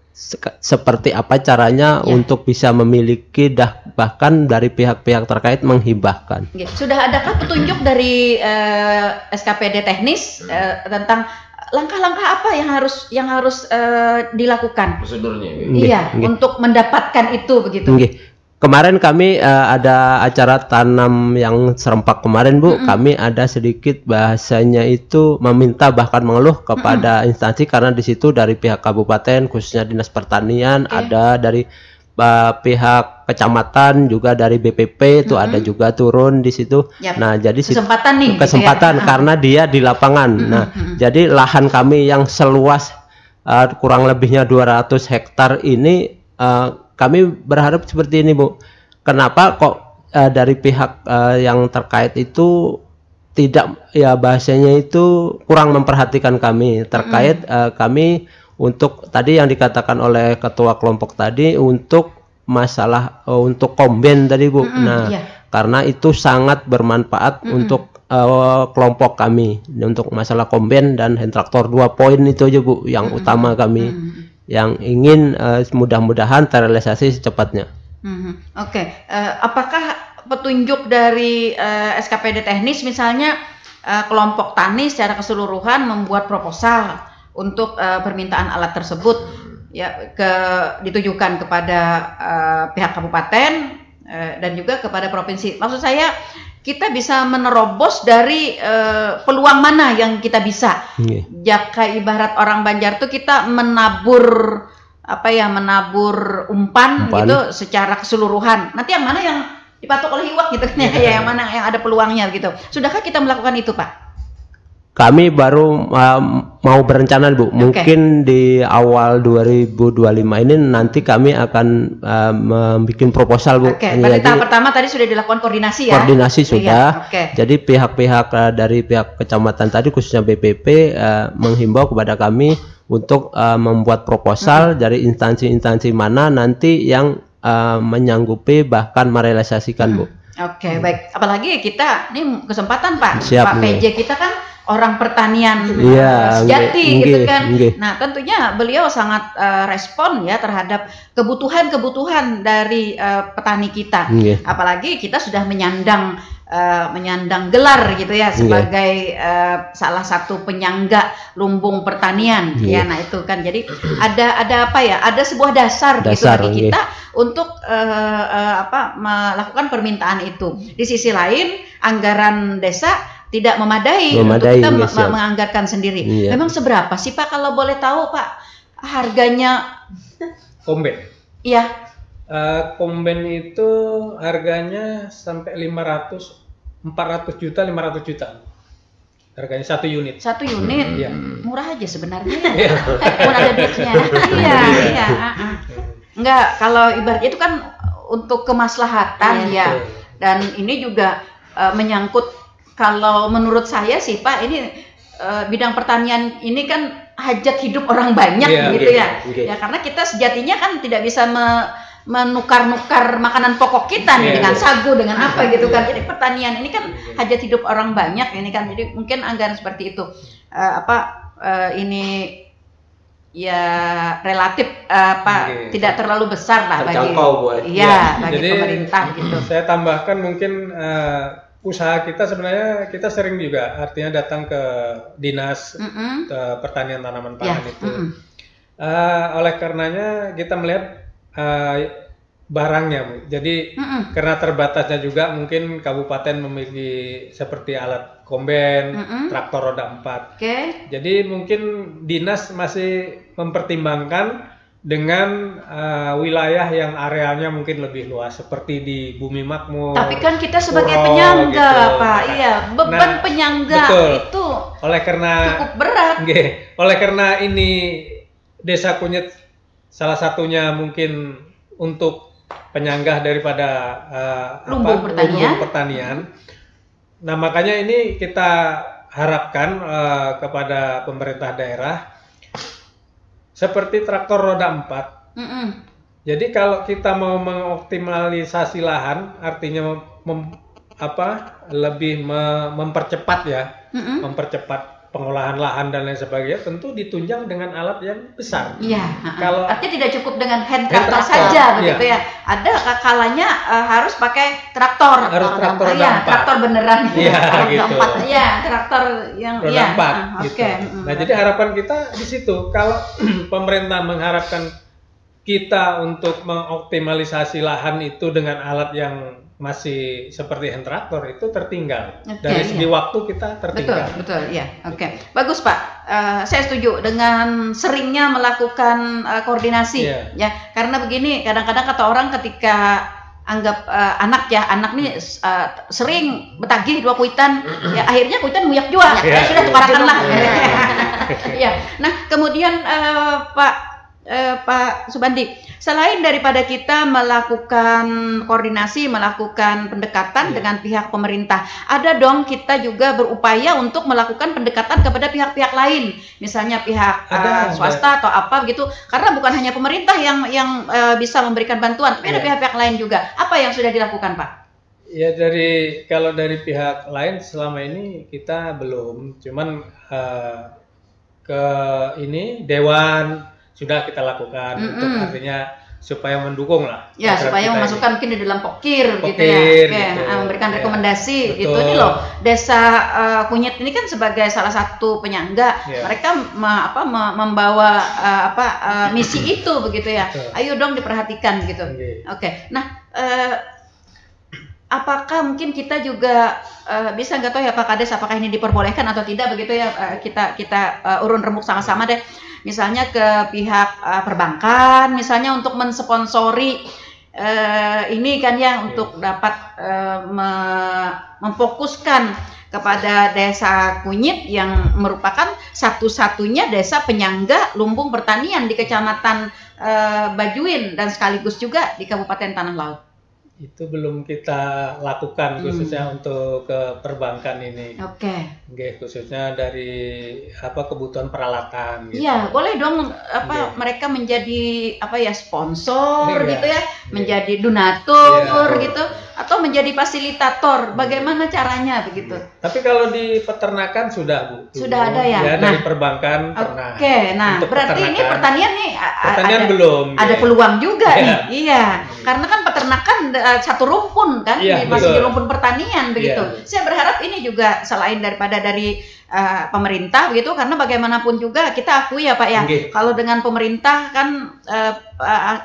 seperti apa caranya Ya. untuk bisa memiliki dah bahkan dari pihak-pihak terkait menghibahkan. Sudah adakah petunjuk dari eh, SKPD teknis eh, tentang langkah-langkah apa yang harus yang harus eh, dilakukan? Prosedurnya. iya, untuk mendapatkan itu begitu. Nggih. Kemarin kami eh, ada acara tanam yang serempak kemarin Bu, kami ada sedikit bahasanya itu meminta bahkan mengeluh kepada instansi karena di situ dari pihak kabupaten khususnya dinas pertanian Oke. ada dari eh, pihak kecamatan juga dari BPP itu ada juga turun di situ. Yap. Nah, jadi Kesempatan nih. gitu ya. kesempatan karena dia di lapangan. Nah, jadi lahan kami yang seluas uh, kurang lebihnya 200 hektar ini uh, kami berharap seperti ini, Bu. Kenapa kok uh, dari pihak uh, yang terkait itu tidak ya bahasanya itu kurang memperhatikan kami. Terkait uh, kami untuk tadi yang dikatakan oleh ketua kelompok tadi untuk masalah uh, untuk komben tadi Bu. Mm-mm, nah, iya. karena itu sangat bermanfaat untuk uh, kelompok kami. Untuk masalah komben dan hand traktor dua poin itu aja bu yang utama kami yang ingin uh, mudah-mudahan terrealisasi secepatnya. Mhm. Oke, Eh, apakah petunjuk dari eh, SKPD teknis misalnya eh, kelompok tani secara keseluruhan membuat proposal untuk eh, permintaan alat tersebut ya ke ditujukan kepada eh, pihak kabupaten eh, dan juga kepada provinsi. Maksud saya kita bisa menerobos dari eh, peluang mana yang kita bisa Nggih. jaka ibarat orang Banjar tuh kita menabur apa ya menabur umpan, Umpan. gitu secara keseluruhan. Nanti yang mana yang dipatok oleh iwak gitu kan ya, [laughs] yang mana yang ada peluangnya gitu. Sudahkah kita melakukan itu, Pak? Kami baru uh, mau berencana bu, mungkin di awal 2025 ini nanti kami akan uh, membuat proposal bu. Oke, pada Jadi- tahap pertama tadi sudah dilakukan koordinasi ya. koordinasi Iya, sudah. Oke. Jadi pihak-pihak eh, dari pihak kecamatan tadi khususnya BPP eh, menghimbau kepada kami untuk eh, membuat proposal dari instansi-instansi mana nanti yang eh, menyanggupi bahkan merealisasikan Bu. Oke, baik. Apalagi kita ini kesempatan Pak. Siap, Pak. PJ kita kan orang pertanian Iya, eh, sejati gitu kan. nggih. Nah, tentunya beliau sangat eh, respon ya terhadap kebutuhan-kebutuhan dari eh, petani kita. Nggih. Apalagi kita sudah menyandang eh, menyandang gelar gitu ya sebagai eh, salah satu penyangga lumbung pertanian ya. Nah, itu kan jadi ada ada apa ya? Ada sebuah dasar, gitu Dasar, bagi nggih. kita untuk eh, eh, apa melakukan permintaan itu. Di sisi lain, anggaran desa tidak memadai, Memadai, untuk kita siap. menganggarkan sendiri. Iya. Memang seberapa sih Pak kalau boleh tahu Pak harganya? Komben. Iya, Eh, komben itu harganya sampai 500 400 juta 500 juta harganya satu unit satu unit Iya. murah aja sebenarnya. [laughs] ya. Pun ada duitnya. iya, iya. ah, ah. Enggak, kalau ibarat itu kan untuk kemaslahatan Iya. ya. Dan ini juga eh, menyangkut kalau menurut saya sih Pak ini eh, bidang pertanian ini kan hajat hidup orang banyak Iya, gitu oke, ya. oke. Ya karena kita sejatinya kan tidak bisa me- menukar-nukar makanan pokok kita nih Iya, dengan iya. sagu dengan apa gitu kan. Iya. Jadi pertanian ini kan Iya. hajat hidup orang banyak ini kan. Jadi mungkin anggaran seperti itu Eh, apa eh, ini ya relatif apa Oke. tidak terlalu besar lah bagi Terjangkau buat iya Iya, bagi jadi- pemerintah gitu. saya tambahkan mungkin eh, usaha kita sebenarnya kita sering juga artinya datang ke dinas Mm-mm. eh, pertanian tanaman Ya, pangan itu mm-mm. Eh, oleh karenanya kita melihat eh, barangnya Bu. jadi Mm-mm. karena terbatasnya juga mungkin kabupaten memiliki seperti alat komben Mm-mm. traktor roda 4 Oke. Jadi mungkin dinas masih mempertimbangkan dengan eh, wilayah yang arealnya mungkin lebih luas seperti di Bumi Makmur. Tapi kan kita sebagai Puro, penyangga, gitu. Pak. Iya, beban Nah, penyangga betul. itu oleh karena cukup berat. Nggih, oleh karena ini Desa Kunyit salah satunya mungkin untuk penyangga daripada eh, Lumbung pertanian. lumbung pertanian. Nah, makanya ini kita harapkan eh, kepada pemerintah daerah seperti traktor roda 4 Mm-mm. Jadi kalau kita mau mengoptimalisasi lahan, artinya mem- apa lebih me- mempercepat ya, Mm-mm. mempercepat pengolahan lahan dan lain sebagainya, tentu ditunjang dengan alat yang besar. Iya. Kalau- artinya tidak cukup dengan hand Hand tractor tractor, saja iya. begitu ya. Ada kalanya eh, harus pakai traktor. Harus traktor Iya, roda empat. traktor beneran. Iya, gitu. empat. Iya, traktor yang Roda iya. empat, ah, gitu. Oke. mm. Nah, jadi harapan kita di situ. Kalau [clears throat] pemerintah mengharapkan kita untuk mengoptimalisasi lahan itu dengan alat yang masih seperti hand traktor itu tertinggal. Oke, Dari iya. segi waktu kita Betul, tertinggal. betul, ya. Oke, bagus Pak. Eh, saya setuju dengan seringnya melakukan eh, koordinasi, Iya. ya. Karena begini, kadang-kadang kata orang ketika anggap eh, anak ya, anak nih eh, sering betagih dua kuitan, ya akhirnya kuitan muyak juga, ya Iya. sudah tukarakan lah. Iya. [laughs] ya. Nah, kemudian eh, Pak eh, Pak Subandi, selain daripada kita melakukan koordinasi, melakukan pendekatan Iya. dengan pihak pemerintah, ada dong kita juga berupaya untuk melakukan pendekatan kepada pihak-pihak lain, misalnya pihak Ada, ada. swasta atau apa gitu. Karena bukan hanya pemerintah yang yang eh, bisa memberikan bantuan, tapi ada Iya. pihak-pihak lain juga. Apa yang sudah dilakukan, Pak? Ya dari kalau dari pihak lain selama ini kita belum, cuman eh, ke ini dewan sudah kita lakukan Mm-mm. untuk artinya supaya mendukung lah. Ya, supaya memasukkan mungkin di dalam pokir, gitu ya. Pokir, Oke, gitu. ah, memberikan Ya, rekomendasi gitu. betul. Ini loh, Desa eh, Kunyit ini kan sebagai salah satu penyangga, Ya. mereka me- apa me- membawa eh, apa eh, misi [clears throat] itu begitu ya. Betul. Ayo dong diperhatikan gitu. Oke. Oke. Nah, eh, apakah mungkin kita juga eh, bisa nggak tahu ya Pak Kades apakah ini diperbolehkan atau tidak begitu ya eh, kita kita eh, urun remuk sama-sama deh. Misalnya ke pihak eh, perbankan, misalnya untuk mensponsori eh, ini kan ya untuk dapat eh, me- memfokuskan kepada desa Kunyit yang merupakan satu-satunya desa penyangga lumbung pertanian di kecamatan eh, Bajuin dan sekaligus juga di Kabupaten Tanah Laut. Itu belum kita lakukan Hmm. khususnya untuk ke perbankan ini. Oke. Oke, khususnya dari apa kebutuhan peralatan gitu. Iya, boleh dong apa Iya. mereka menjadi apa ya sponsor Iya. gitu ya, Iya. menjadi donatur Iya. gitu atau menjadi fasilitator. Bagaimana caranya begitu? Tapi kalau di peternakan sudah, Bu. Sudah ada ya? Ya, dari Nah. perbankan pernah. Oke, nah Untuk berarti ini peternakan. pertanian nih Pertanian ada, belum. ada ya. peluang juga Iya. nih. Iya, karena kan peternakan eh, satu rumpun kan, Iya, masih di rumpun pertanian begitu. Iya. Saya berharap ini juga selain daripada dari eh, pemerintah begitu karena bagaimanapun juga kita akui ya Pak ya Nggih. kalau dengan pemerintah kan eh,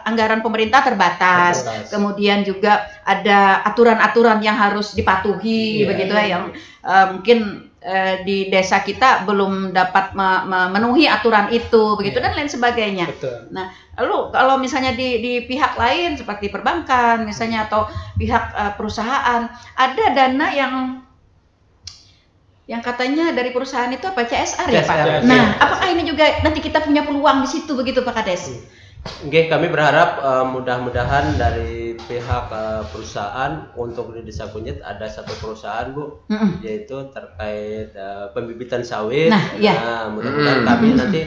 anggaran pemerintah terbatas Terbatas. kemudian juga ada aturan-aturan yang harus dipatuhi Iya, begitu iya, ya yang eh, mungkin eh, di desa kita belum dapat me- memenuhi aturan itu begitu Iya. dan lain sebagainya Betul. Lalu kalau misalnya di, di pihak lain seperti perbankan misalnya atau pihak eh, perusahaan ada dana yang yang katanya dari perusahaan itu apa CSR ya Pak? CSR, Nah, iya. apakah ini juga nanti kita punya peluang di situ begitu Pak Kades? Oke, kami berharap eh, mudah-mudahan dari pihak eh, perusahaan untuk di Desa Kunyit ada satu perusahaan Bu, Mm-mm. yaitu terkait eh, pembibitan sawit. Nah, iya. mudah-mudahan Mm. kami nanti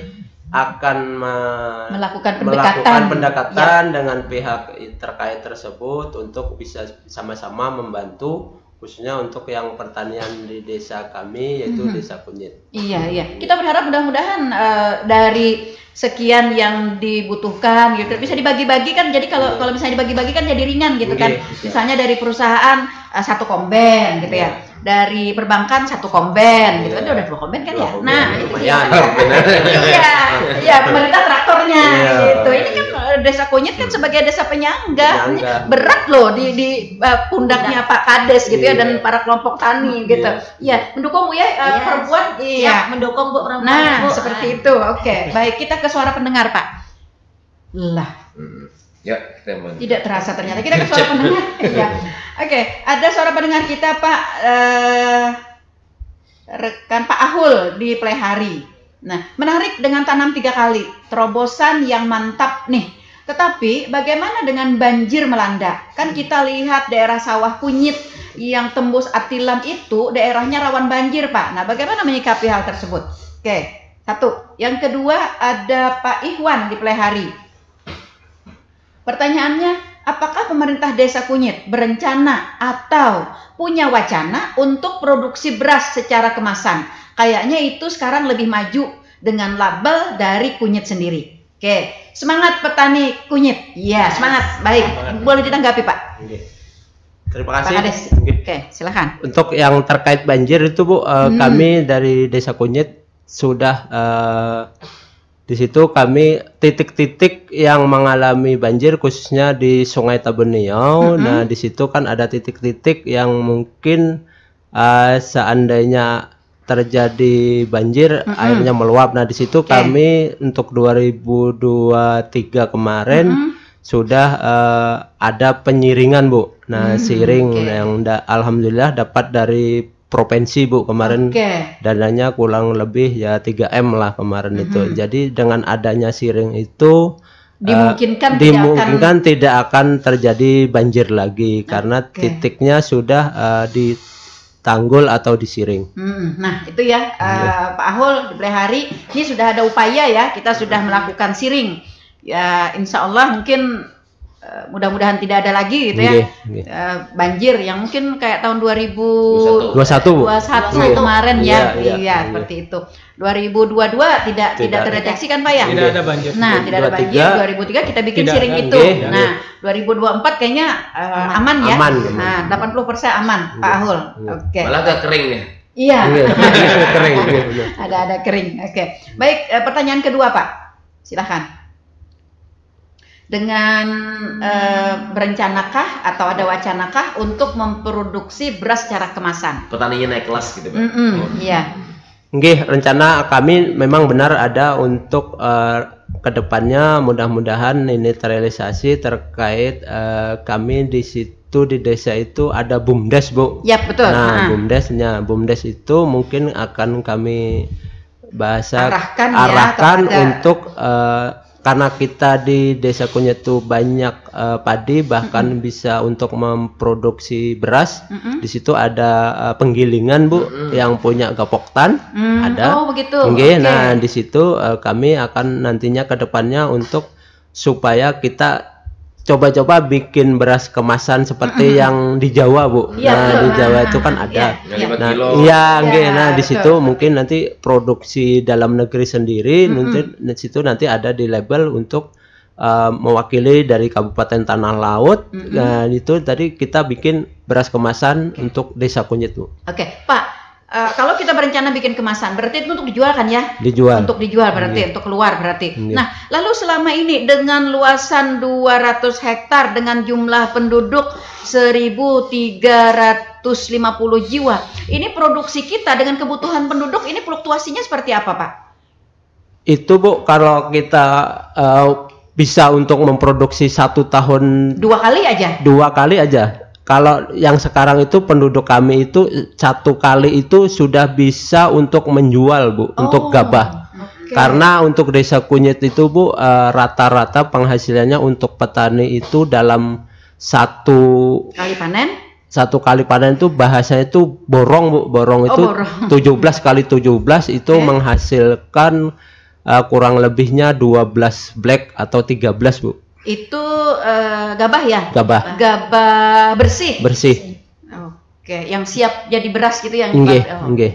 akan me- Melakukan melakukan pendekatan. pendekatan dengan pihak terkait tersebut untuk bisa sama-sama membantu khususnya untuk yang pertanian di desa kami yaitu Mhm. Desa Kunyit. Iya, iya. Kita berharap mudah-mudahan eh, dari sekian yang dibutuhkan gitu bisa dibagi-bagi kan. Jadi kalau kalau misalnya dibagi-bagi kan jadi ringan gitu kan. Oke, bisa. Misalnya dari perusahaan eh, satu komben gitu ya. Dari perbankan satu komben gitu kan. Iya. Udah dua komben kan ya. komben, Nah, itu lumayan. dia. iya, iya pemerintah traktornya Iya. gitu. Ini kan eh, desa Kunyit kan sebagai desa penyangga. Ini berat loh di di eh, pundaknya Pak Kades gitu ya Iya. dan para kelompok tani gitu. Iya, mendukung Bu ya eh, Iya. perempuan iya. Mendukung Bu perempuan. Nah, seperti itu. Oke, baik kita ke suara pendengar, Pak. Lah, Mm. Ya, mau. tidak terasa ternyata kita ke suara pendengar. [laughs] Iya. Oke, ada suara pendengar kita, Pak eh, rekan Pak Ahul di Plehari. Nah, menarik dengan tanam tiga kali, terobosan yang mantap nih. Tetapi bagaimana dengan banjir melanda? Kan kita lihat daerah sawah kunyit yang tembus Atilam itu daerahnya rawan banjir, Pak. Nah, bagaimana menyikapi hal tersebut? Oke, satu. Yang kedua ada Pak Ikhwan di Plehari. Pertanyaannya, apakah pemerintah desa Kunyit berencana atau punya wacana untuk produksi beras secara kemasan? Kayaknya itu sekarang lebih maju dengan label dari Kunyit sendiri. Oke, semangat petani Kunyit. Iya, semangat. Baik, Semangat. boleh ditanggapi Pak. Oke. Terima Pak kasih. Kades. Oke. Oke, silakan. Untuk yang terkait banjir itu Bu, eh, Hmm. kami dari Desa Kunyit sudah eh, di situ kami titik-titik yang mengalami banjir khususnya di Sungai Tabeniau. Mhm. Nah, di situ kan ada titik-titik yang mungkin eh, seandainya terjadi banjir Mhm. airnya meluap. Nah, di situ Oke. kami untuk 2023 kemarin Mhm. sudah eh, ada penyiringan bu. Nah Hmm, siring oke. yang da- alhamdulillah dapat dari provinsi bu kemarin Oke. dananya kurang lebih ya 3 m lah kemarin itu. Mhm. Jadi dengan adanya siring itu eh, Dimungkinkan tidak dimungkinkan tidak akan terjadi banjir lagi karena Oke. titiknya sudah eh, ditanggul atau disiring. Hmm, nah itu ya eh, Pak Ahul di Plehari ini sudah ada upaya ya kita sudah melakukan siring ya Insya Allah mungkin mudah-mudahan tidak ada lagi gitu ya Nggih, nggih. eh, banjir yang mungkin kayak tahun 21. 21 bu. 2021 Iya. kemarin ya Iya, iya, iya, iya. seperti itu 2022 tidak tidak Tidak. terdeteksi kan Pak ya Tidak ada banjir. Nah, tidak ada 23. banjir. 2003 kita bikin Tidak siring itu. Nah, 2024 kayaknya eh, aman ya. Aman, Nah, 80% aman, Pak Ahul. Oke. Malah agak kering ya. Iya. Iya, [laughs] kering. iya, ada ada kering. Oke. Baik, eh, pertanyaan kedua, Pak. Silahkan. Dengan eh, berencanakah atau ada wacanakah untuk memproduksi beras secara kemasan? Petaninya naik kelas gitu, Pak. Mm-mm, Oh. Iya. Nggih, rencana kami memang benar ada untuk eh, ke depannya mudah-mudahan ini terrealisasi terkait eh, kami di situ di desa itu ada bumdes bu. Ya, betul. Nah, Ah. bumdesnya, bumdes itu mungkin akan kami bahasa Arahkan ya arahkan kepada- untuk eh, karena kita di desa Kunyit itu banyak eh, padi bahkan bisa untuk memproduksi beras. Mm-mm. Di situ ada eh, penggilingan bu Mm-mm. yang punya gapoktan. Hmm, Ada. Oh, begitu. Oke, Oke. nah di situ eh, kami akan nantinya ke depannya untuk supaya kita coba-coba bikin beras kemasan seperti yang di Jawa, Bu. Iya, nah, betul. di Jawa itu kan iya. ada. Iya. 5 Nah, iya, nggih. Ya, nah di betul. situ mungkin nanti produksi dalam negeri sendiri, Mm-mm. nanti di situ nanti ada di label untuk eh, mewakili dari Kabupaten Tanah Laut. Mm-mm. Nah, itu tadi kita bikin beras kemasan untuk Desa Kunyit, Bu. Oke, Pak. Eh, kalau kita berencana bikin kemasan, berarti itu untuk dijual kan ya? dijual. Untuk dijual berarti, Iya. untuk keluar berarti. Iya. Nah, lalu selama ini dengan luasan 200 hektar dengan jumlah penduduk 1350 jiwa, ini produksi kita dengan kebutuhan penduduk ini fluktuasinya seperti apa, Pak? Itu Bu kalau kita eh, bisa untuk memproduksi satu tahun Dua kali aja. dua kali aja. Kalau yang sekarang itu penduduk kami itu satu kali itu sudah bisa untuk menjual Bu untuk Oh, gabah. oke. Karena untuk desa kunyit itu Bu eh, rata-rata penghasilannya untuk petani itu dalam satu kali panen satu kali panen itu bahasanya itu borong Bu. Borong Oh, itu borong. [laughs] 17 kali 17 itu Oke. menghasilkan eh, kurang lebihnya 12 black atau 13 Bu. Itu eh, gabah ya? Gabah Gabah bersih. bersih. Oke, yang siap jadi beras gitu yang Nggih, dipakai. nggih.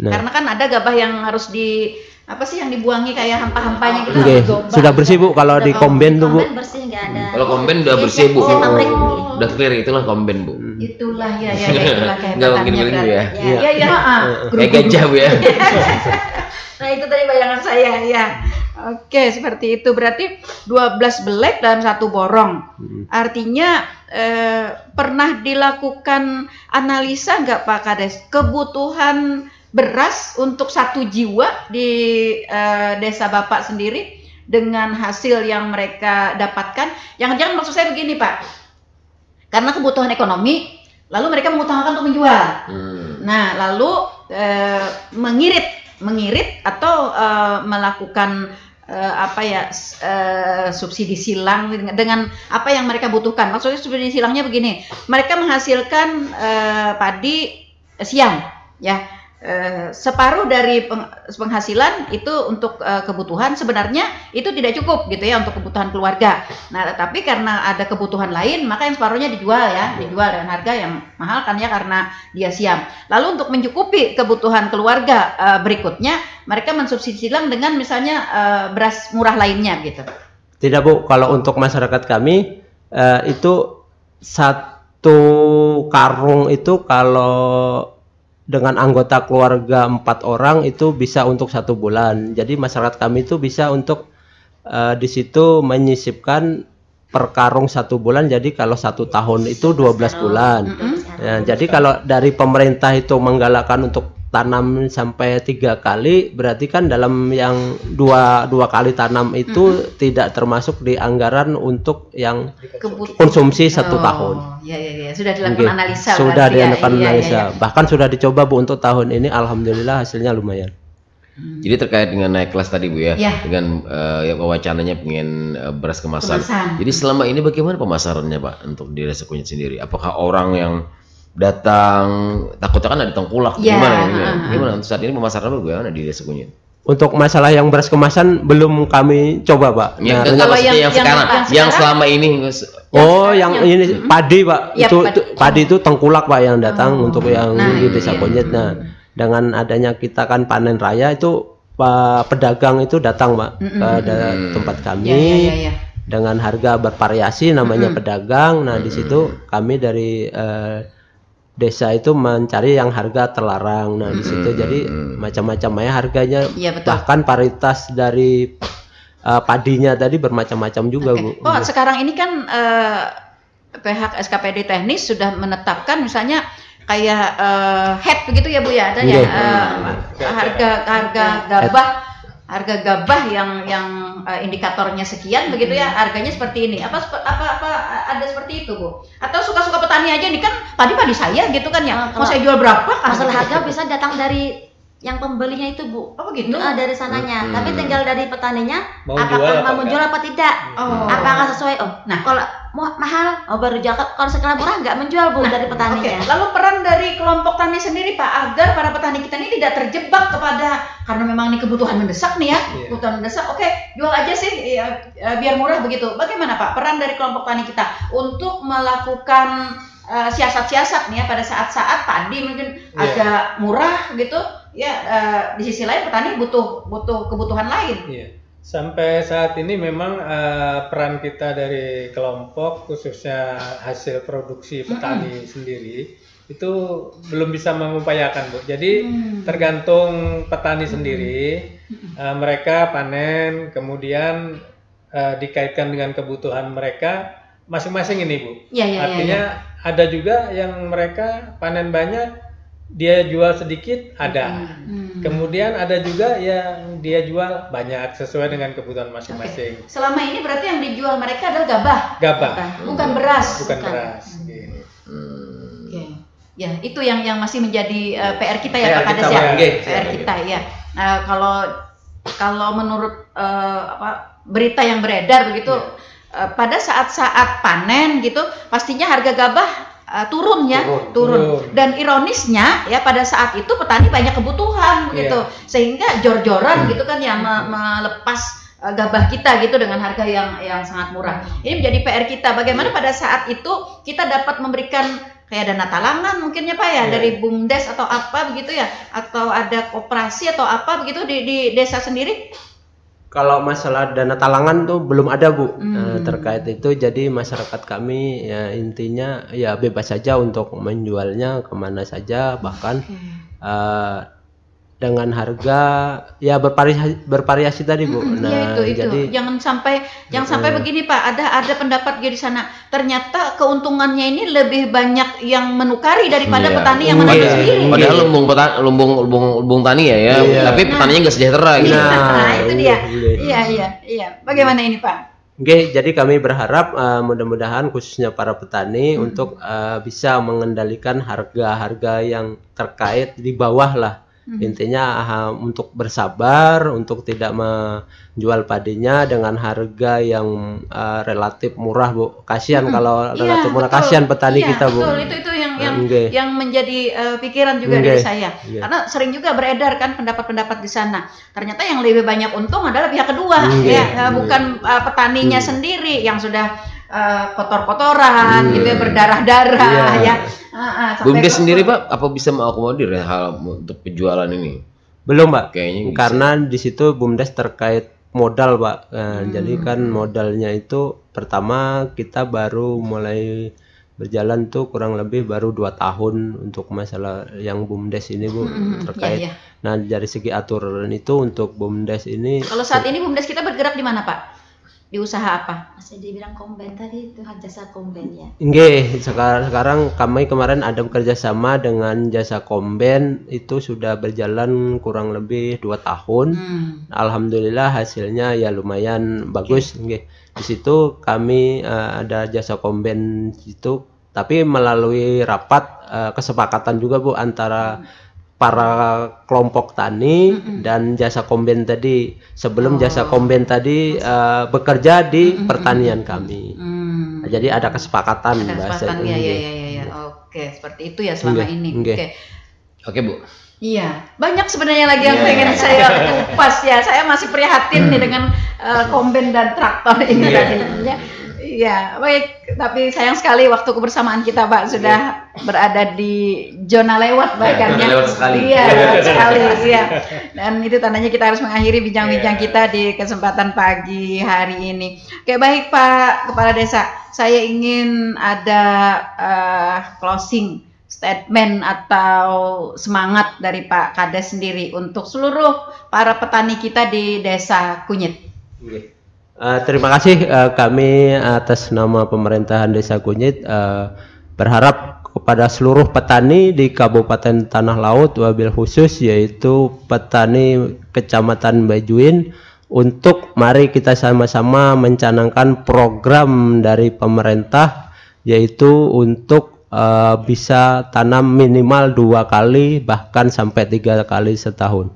Nah. Karena kan ada gabah yang harus di apa sih yang dibuangi kayak hampa-hampanya gitu. Gobah. sudah bersih Bu kalau di komben tuh Bu. Bersih nggak ada. Kalau komben udah bersih, Bu. siap pabrik. Oh. Udah clear itulah komben bu. Itulah ya ya, ya [laughs] itulah kayak Nggak mungkin berarti. ya. Ya ya, ah. Kayak gajah bu ya. [laughs] Nah itu tadi bayangan saya ya. Oke seperti itu berarti 12 belek dalam satu borong. Hmm. Artinya eh, pernah dilakukan analisa nggak Pak Kades kebutuhan beras untuk satu jiwa di eh, desa Bapak sendiri dengan hasil yang mereka dapatkan? Jangan-jangan maksud saya begini Pak, karena kebutuhan ekonomi, lalu mereka mengutamakan untuk menjual. Hmm. Nah, lalu eh, mengirit, mengirit atau eh, melakukan eh, apa ya eh, subsidi silang dengan, dengan apa yang mereka butuhkan. Maksudnya subsidi silangnya begini, mereka menghasilkan eh, padi siang, ya. Eh, separuh dari peng- penghasilan itu untuk eh, kebutuhan sebenarnya itu tidak cukup gitu ya untuk kebutuhan keluarga. Nah, tapi karena ada kebutuhan lain, maka yang separuhnya dijual ya, dijual dengan harga yang mahal kan ya karena dia siam. Lalu untuk mencukupi kebutuhan keluarga eh, berikutnya, mereka mensubsidi silang dengan misalnya eh, beras murah lainnya gitu. Tidak Bu, kalau untuk masyarakat kami eh, itu satu karung itu kalau dengan anggota keluarga empat orang itu bisa untuk satu bulan. Jadi masyarakat kami itu bisa untuk eh, di situ menyisipkan per karung satu bulan. Jadi kalau satu tahun itu 12 bulan. Ya, jadi kalau dari pemerintah itu menggalakkan untuk tanam sampai tiga kali, berarti kan dalam yang dua dua kali tanam itu tidak termasuk di anggaran untuk yang Kebut- konsumsi satu Oh, tahun. Iya iya iya, sudah dilakukan Oke. analisa. Sudah berarti ya. dilakukan Iya, iya, analisa. iya. Bahkan sudah dicoba Bu untuk tahun ini, alhamdulillah hasilnya lumayan. Jadi terkait dengan naik kelas tadi bu ya, Iya. dengan eh, ya wacananya pengen eh, beras kemasan. Kemasan. Jadi selama ini bagaimana pemasarannya pak untuk di desa kunyit sendiri? Apakah orang yang datang takutnya kan ada tengkulak? Iya, Gimana? Gimana? heeh. Gimana? Untuk saat ini pemasarannya bagaimana di desa kunyit? Untuk masalah yang beras kemasan belum kami coba Pak. Ya, Nah, enggak, kalau maksudnya yang- yang, yang- sekarang, yang yang, selama ini Oh, sekarang yang yang- ini padi pak, Iya, itu, padi. itu padi itu tengkulak pak yang datang Oh, untuk yang nah, di desa iya. Nah, dengan adanya kita kan panen raya itu pak pedagang itu datang pak Mm-mm. ke da- Mm. tempat kami Iya iya iya. iya. dengan harga bervariasi namanya Mm-mm. pedagang. Nah di situ kami dari eh, desa itu mencari yang harga terlarang. Nah di situ Mm-mm. jadi macam-macam ya harganya Iya betul. bahkan paritas dari eh, padinya tadi bermacam-macam juga bu. Oh, sekarang ini kan eh, pihak SKPD teknis sudah menetapkan misalnya kayak eh, head begitu ya Bu ya, ada ya eh, harga harga gabah harga gabah yang yang eh, indikatornya sekian begitu ya, harganya seperti ini. Apa sepe- apa apa ada seperti itu, Bu? Atau suka-suka petani aja ini kan padi padi saya gitu kan ya. Oh, Mau saya jual berapa? kan? Masalah harga bisa datang dari yang pembelinya itu bu. Oh, begitu. Ah, dari sananya. Hmm. Tapi tinggal dari petaninya Mau apakah jual mau jual apa tidak. Oh. Apakah sesuai? Oh, Nah. kalau mahal, oh baru jual. Kalau sekarang murah nggak menjual bu Nah, dari Oke, petaninya. lalu peran dari kelompok tani sendiri Pak agar para petani kita ini tidak terjebak kepada karena memang ini kebutuhan mendesak nih ya, Iya. kebutuhan mendesak. Oke, jual aja sih ya, ya, biar murah begitu. Bagaimana Pak peran dari kelompok tani kita untuk melakukan eh, siasat-siasat nih ya pada saat-saat padi mungkin Iya. agak murah gitu, ya eh, di sisi lain petani butuh butuh kebutuhan lain. Iya. Sampai saat ini memang eh, peran kita dari kelompok khususnya hasil produksi petani sendiri itu belum bisa mengupayakan bu. Jadi Hmm. tergantung petani sendiri, eh, mereka panen, kemudian eh, dikaitkan dengan kebutuhan mereka masing-masing ini bu. Iya, iya, iya, Artinya ada juga yang mereka panen banyak, dia jual sedikit ada. Hmm. Kemudian ada juga yang dia jual banyak sesuai dengan kebutuhan masing-masing. Selama ini berarti yang dijual mereka adalah gabah, Gabah, bukan beras. bukan beras. gitu. Hmm. Oke. Ya, itu yang yang masih menjadi eh, PR kita PR ya Pak Kades kita, ya. Pak. Oke. PR kita ya. Nah, kalau kalau menurut eh, apa berita yang beredar begitu Iya. eh, pada saat-saat panen gitu pastinya harga gabah eh, turun ya, Turun. turun. Turun. Dan ironisnya ya pada saat itu petani banyak kebutuhan Iya. gitu. Sehingga jor-joran gitu kan ya me- melepas eh, gabah kita gitu dengan harga yang yang sangat murah. Ini menjadi PR kita. Bagaimana pada saat itu kita dapat memberikan kayak dana talangan mungkin ya Pak ya Iya. dari BUMDes atau apa begitu ya atau ada koperasi atau apa begitu di, di desa sendiri? Kalau masalah dana talangan tuh belum ada bu Hmm. Eh, terkait itu. Jadi masyarakat kami ya intinya ya bebas saja untuk menjualnya ke mana saja bahkan eh, dengan harga ya bervariasi, bervariasi tadi bu. Mm-mm, Nah ya itu itu jadi jangan sampai jangan sampai begini Pak ada ada pendapat dia di sana ternyata keuntungannya ini lebih banyak yang menukari daripada Iya. petani yang Iya. menanam Padahal, sendiri. padahal lumbung petani, lumbung lumbung lumbung tani ya, ya. Iya. tapi petaninya nggak sejahtera gitu. Nah, [laughs] itu dia. iya. Iya iya iya. Bagaimana ini Pak? Oke, jadi kami berharap eh, mudah-mudahan khususnya para petani Hmm. untuk eh, bisa mengendalikan harga-harga yang terkait di bawah lah. Hmm. Intinya ah, untuk bersabar, untuk tidak menjual padinya dengan harga yang eh, relatif murah, Bu. Kasihan Mm-mm. kalau Iya, relatif murah, betul. kasihan petani Iya, kita, Bu. Betul, itu itu yang yang Oke. yang menjadi eh, pikiran juga Oke. dari saya. Iya. Karena sering juga beredar kan pendapat-pendapat di sana. Ternyata yang lebih banyak untung adalah pihak kedua, Oke. ya, eh, bukan eh, petaninya Hmm. sendiri yang sudah eh, kotor-kotoran Iya. gitu ya, berdarah-darah Iya. ya. Ah, sampai Bumdes sendiri pak, apa bisa mengakomodir ya hal untuk penjualan ini? Belum, Pak. Kayaknya bisa. Karena di situ BUMDes terkait modal, Pak. Nah, Hmm. Jadi kan modalnya itu pertama kita baru mulai berjalan tuh kurang lebih baru dua tahun untuk masalah yang BUMDes ini, Bu, Hmm, terkait. iya, iya. Nah, dari segi aturan itu untuk BUMDes ini Kalau saat ini BUMDes kita bergerak di mana, Pak? Di usaha apa? Masih dibilang komben tadi itu jasa komben ya. Nggih, sekarang sekarang kami kemarin ada bekerja sama dengan jasa komben itu sudah berjalan kurang lebih dua tahun. Hmm. Alhamdulillah hasilnya ya lumayan bagus. nggih. Di situ kami eh, ada jasa komben itu, tapi melalui rapat eh, kesepakatan juga bu antara para kelompok tani dan jasa komben tadi. Sebelum jasa komben tadi eh, bekerja di pertanian kami. Hmm. Nah, Jadi ada kesepakatan Ada bahasa ya, ya, ya, ya, ya. Oke, seperti itu ya selama Nggih, ini. nggih. Oke. Oke bu, Iya, banyak sebenarnya lagi yang Iya. pengen saya kupas ya. Saya masih prihatin nih dengan eh, komben dan traktor ini Iya. tadinya. Iya, baik. Tapi sayang sekali waktu kebersamaan kita, Pak, sudah berada di zona lewat bahkan Zona ya. lewat sekali. Iya, [laughs] lewat sekali. Iya. Dan itu tandanya kita harus mengakhiri bincang-bincang Iya. kita di kesempatan pagi hari ini. Oke, baik Pak Kepala Desa. Saya ingin ada eh, closing statement atau semangat dari Pak Kades sendiri untuk seluruh para petani kita di Desa Kunyit. Oke. Eh, terima kasih eh, kami atas nama pemerintahan Desa Kunyit eh, berharap kepada seluruh petani di Kabupaten Tanah Laut wabil khusus yaitu petani Kecamatan Bajuin untuk mari kita sama-sama mencanangkan program dari pemerintah yaitu untuk eh, bisa tanam minimal dua kali bahkan sampai tiga kali setahun.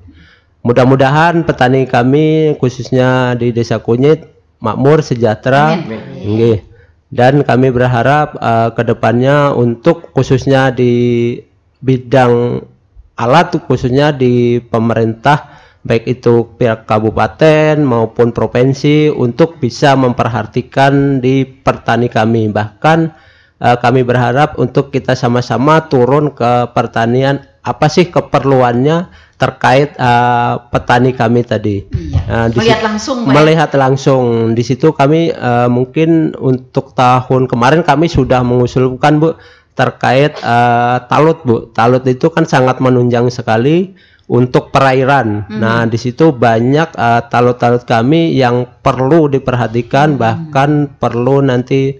Mudah-mudahan petani kami khususnya di Desa Kunyit makmur sejahtera. Nggih. Dan kami berharap uh, ke depannya untuk khususnya di bidang alat khususnya di pemerintah baik itu pihak kabupaten maupun provinsi untuk bisa memperhatikan di petani kami bahkan uh, kami berharap untuk kita sama-sama turun ke pertanian apa sih keperluannya terkait uh, petani kami tadi. Iya. Di Melihat situ- langsung, ya? melihat langsung di situ kami eh, mungkin untuk tahun kemarin kami sudah mengusulkan bu terkait eh, talut Bu. Talut itu kan sangat menunjang sekali untuk perairan. Nah, di situ banyak talut-talut kami yang perlu diperhatikan bahkan perlu nanti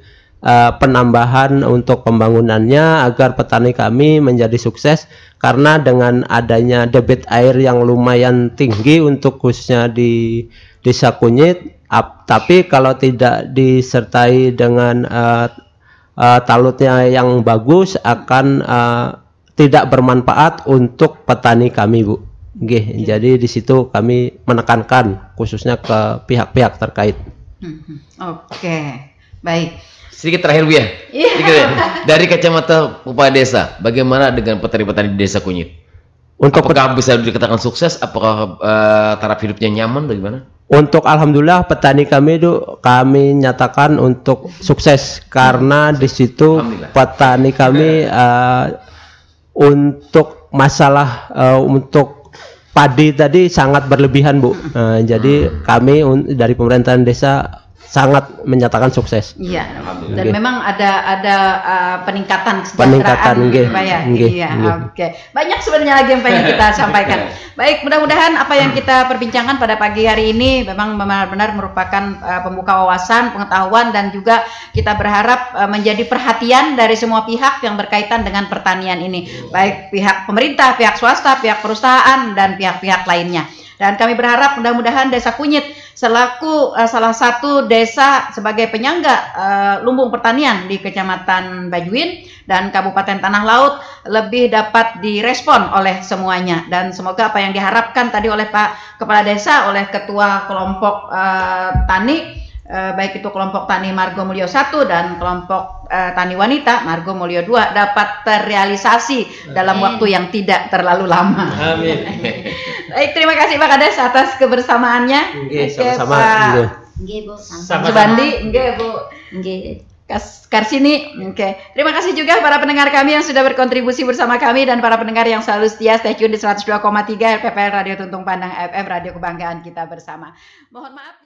eh, penambahan untuk pembangunannya agar petani kami menjadi sukses karena dengan adanya debit air yang lumayan tinggi untuk khususnya di Desa Kunyit ap- tapi kalau tidak disertai dengan eh, eh, talutnya yang bagus akan eh, tidak bermanfaat untuk petani kami Bu. Nggih, jadi di situ kami menekankan khususnya ke pihak-pihak terkait. Mhm. Oke, baik. Sedikit terakhir Bu ya. Iya. Sedikit ya. Dari kacamata kepala desa, bagaimana dengan petani-petani di desa Kunyit? Untuk Apakah bisa dikatakan sukses? Apakah eh, taraf hidupnya nyaman? Bagaimana? Untuk alhamdulillah petani kami itu kami nyatakan untuk sukses karena di situ petani kami eh, untuk masalah eh, untuk padi tadi sangat berlebihan bu. Eh, jadi kami un- dari pemerintahan desa sangat menyatakan sukses. Iya. Dan Nggih. memang ada ada uh, peningkatan Peningkatan, kesejahteraan. Pak ya. Iya, nggih. oke. Banyak sebenarnya lagi yang pengen kita [laughs] sampaikan. Baik, mudah-mudahan apa yang kita perbincangkan pada pagi hari ini memang benar-benar merupakan uh, pembuka wawasan, pengetahuan dan juga kita berharap uh, menjadi perhatian dari semua pihak yang berkaitan dengan pertanian ini. Baik pihak pemerintah, pihak swasta, pihak perusahaan dan pihak-pihak lainnya. Dan kami berharap mudah-mudahan Desa Kunyit selaku uh, salah satu desa sebagai penyangga uh, lumbung pertanian di Kecamatan Bajuin dan Kabupaten Tanah Laut lebih dapat direspon oleh semuanya. Dan semoga apa yang diharapkan tadi oleh Pak Kepala Desa oleh Ketua Kelompok uh, Tani eh, baik itu kelompok Tani Margo Mulyo 1 dan kelompok eh, Tani Wanita Margo Mulyo 2 dapat terrealisasi dalam Amin. waktu yang tidak terlalu lama. Amin. [laughs] Baik, terima kasih Pak Kades atas kebersamaannya. Nggih, sama-sama. Pak Nggih. Nggih, Bu. Sama-sama. Subandi, nggih Bu. Nggih. Karsini. Oke. Terima kasih juga para pendengar kami yang sudah berkontribusi bersama kami dan para pendengar yang selalu setia stay tune di 102,3 RPPL Radio Tuntung Pandang FM Radio Kebanggaan kita bersama. Mohon maaf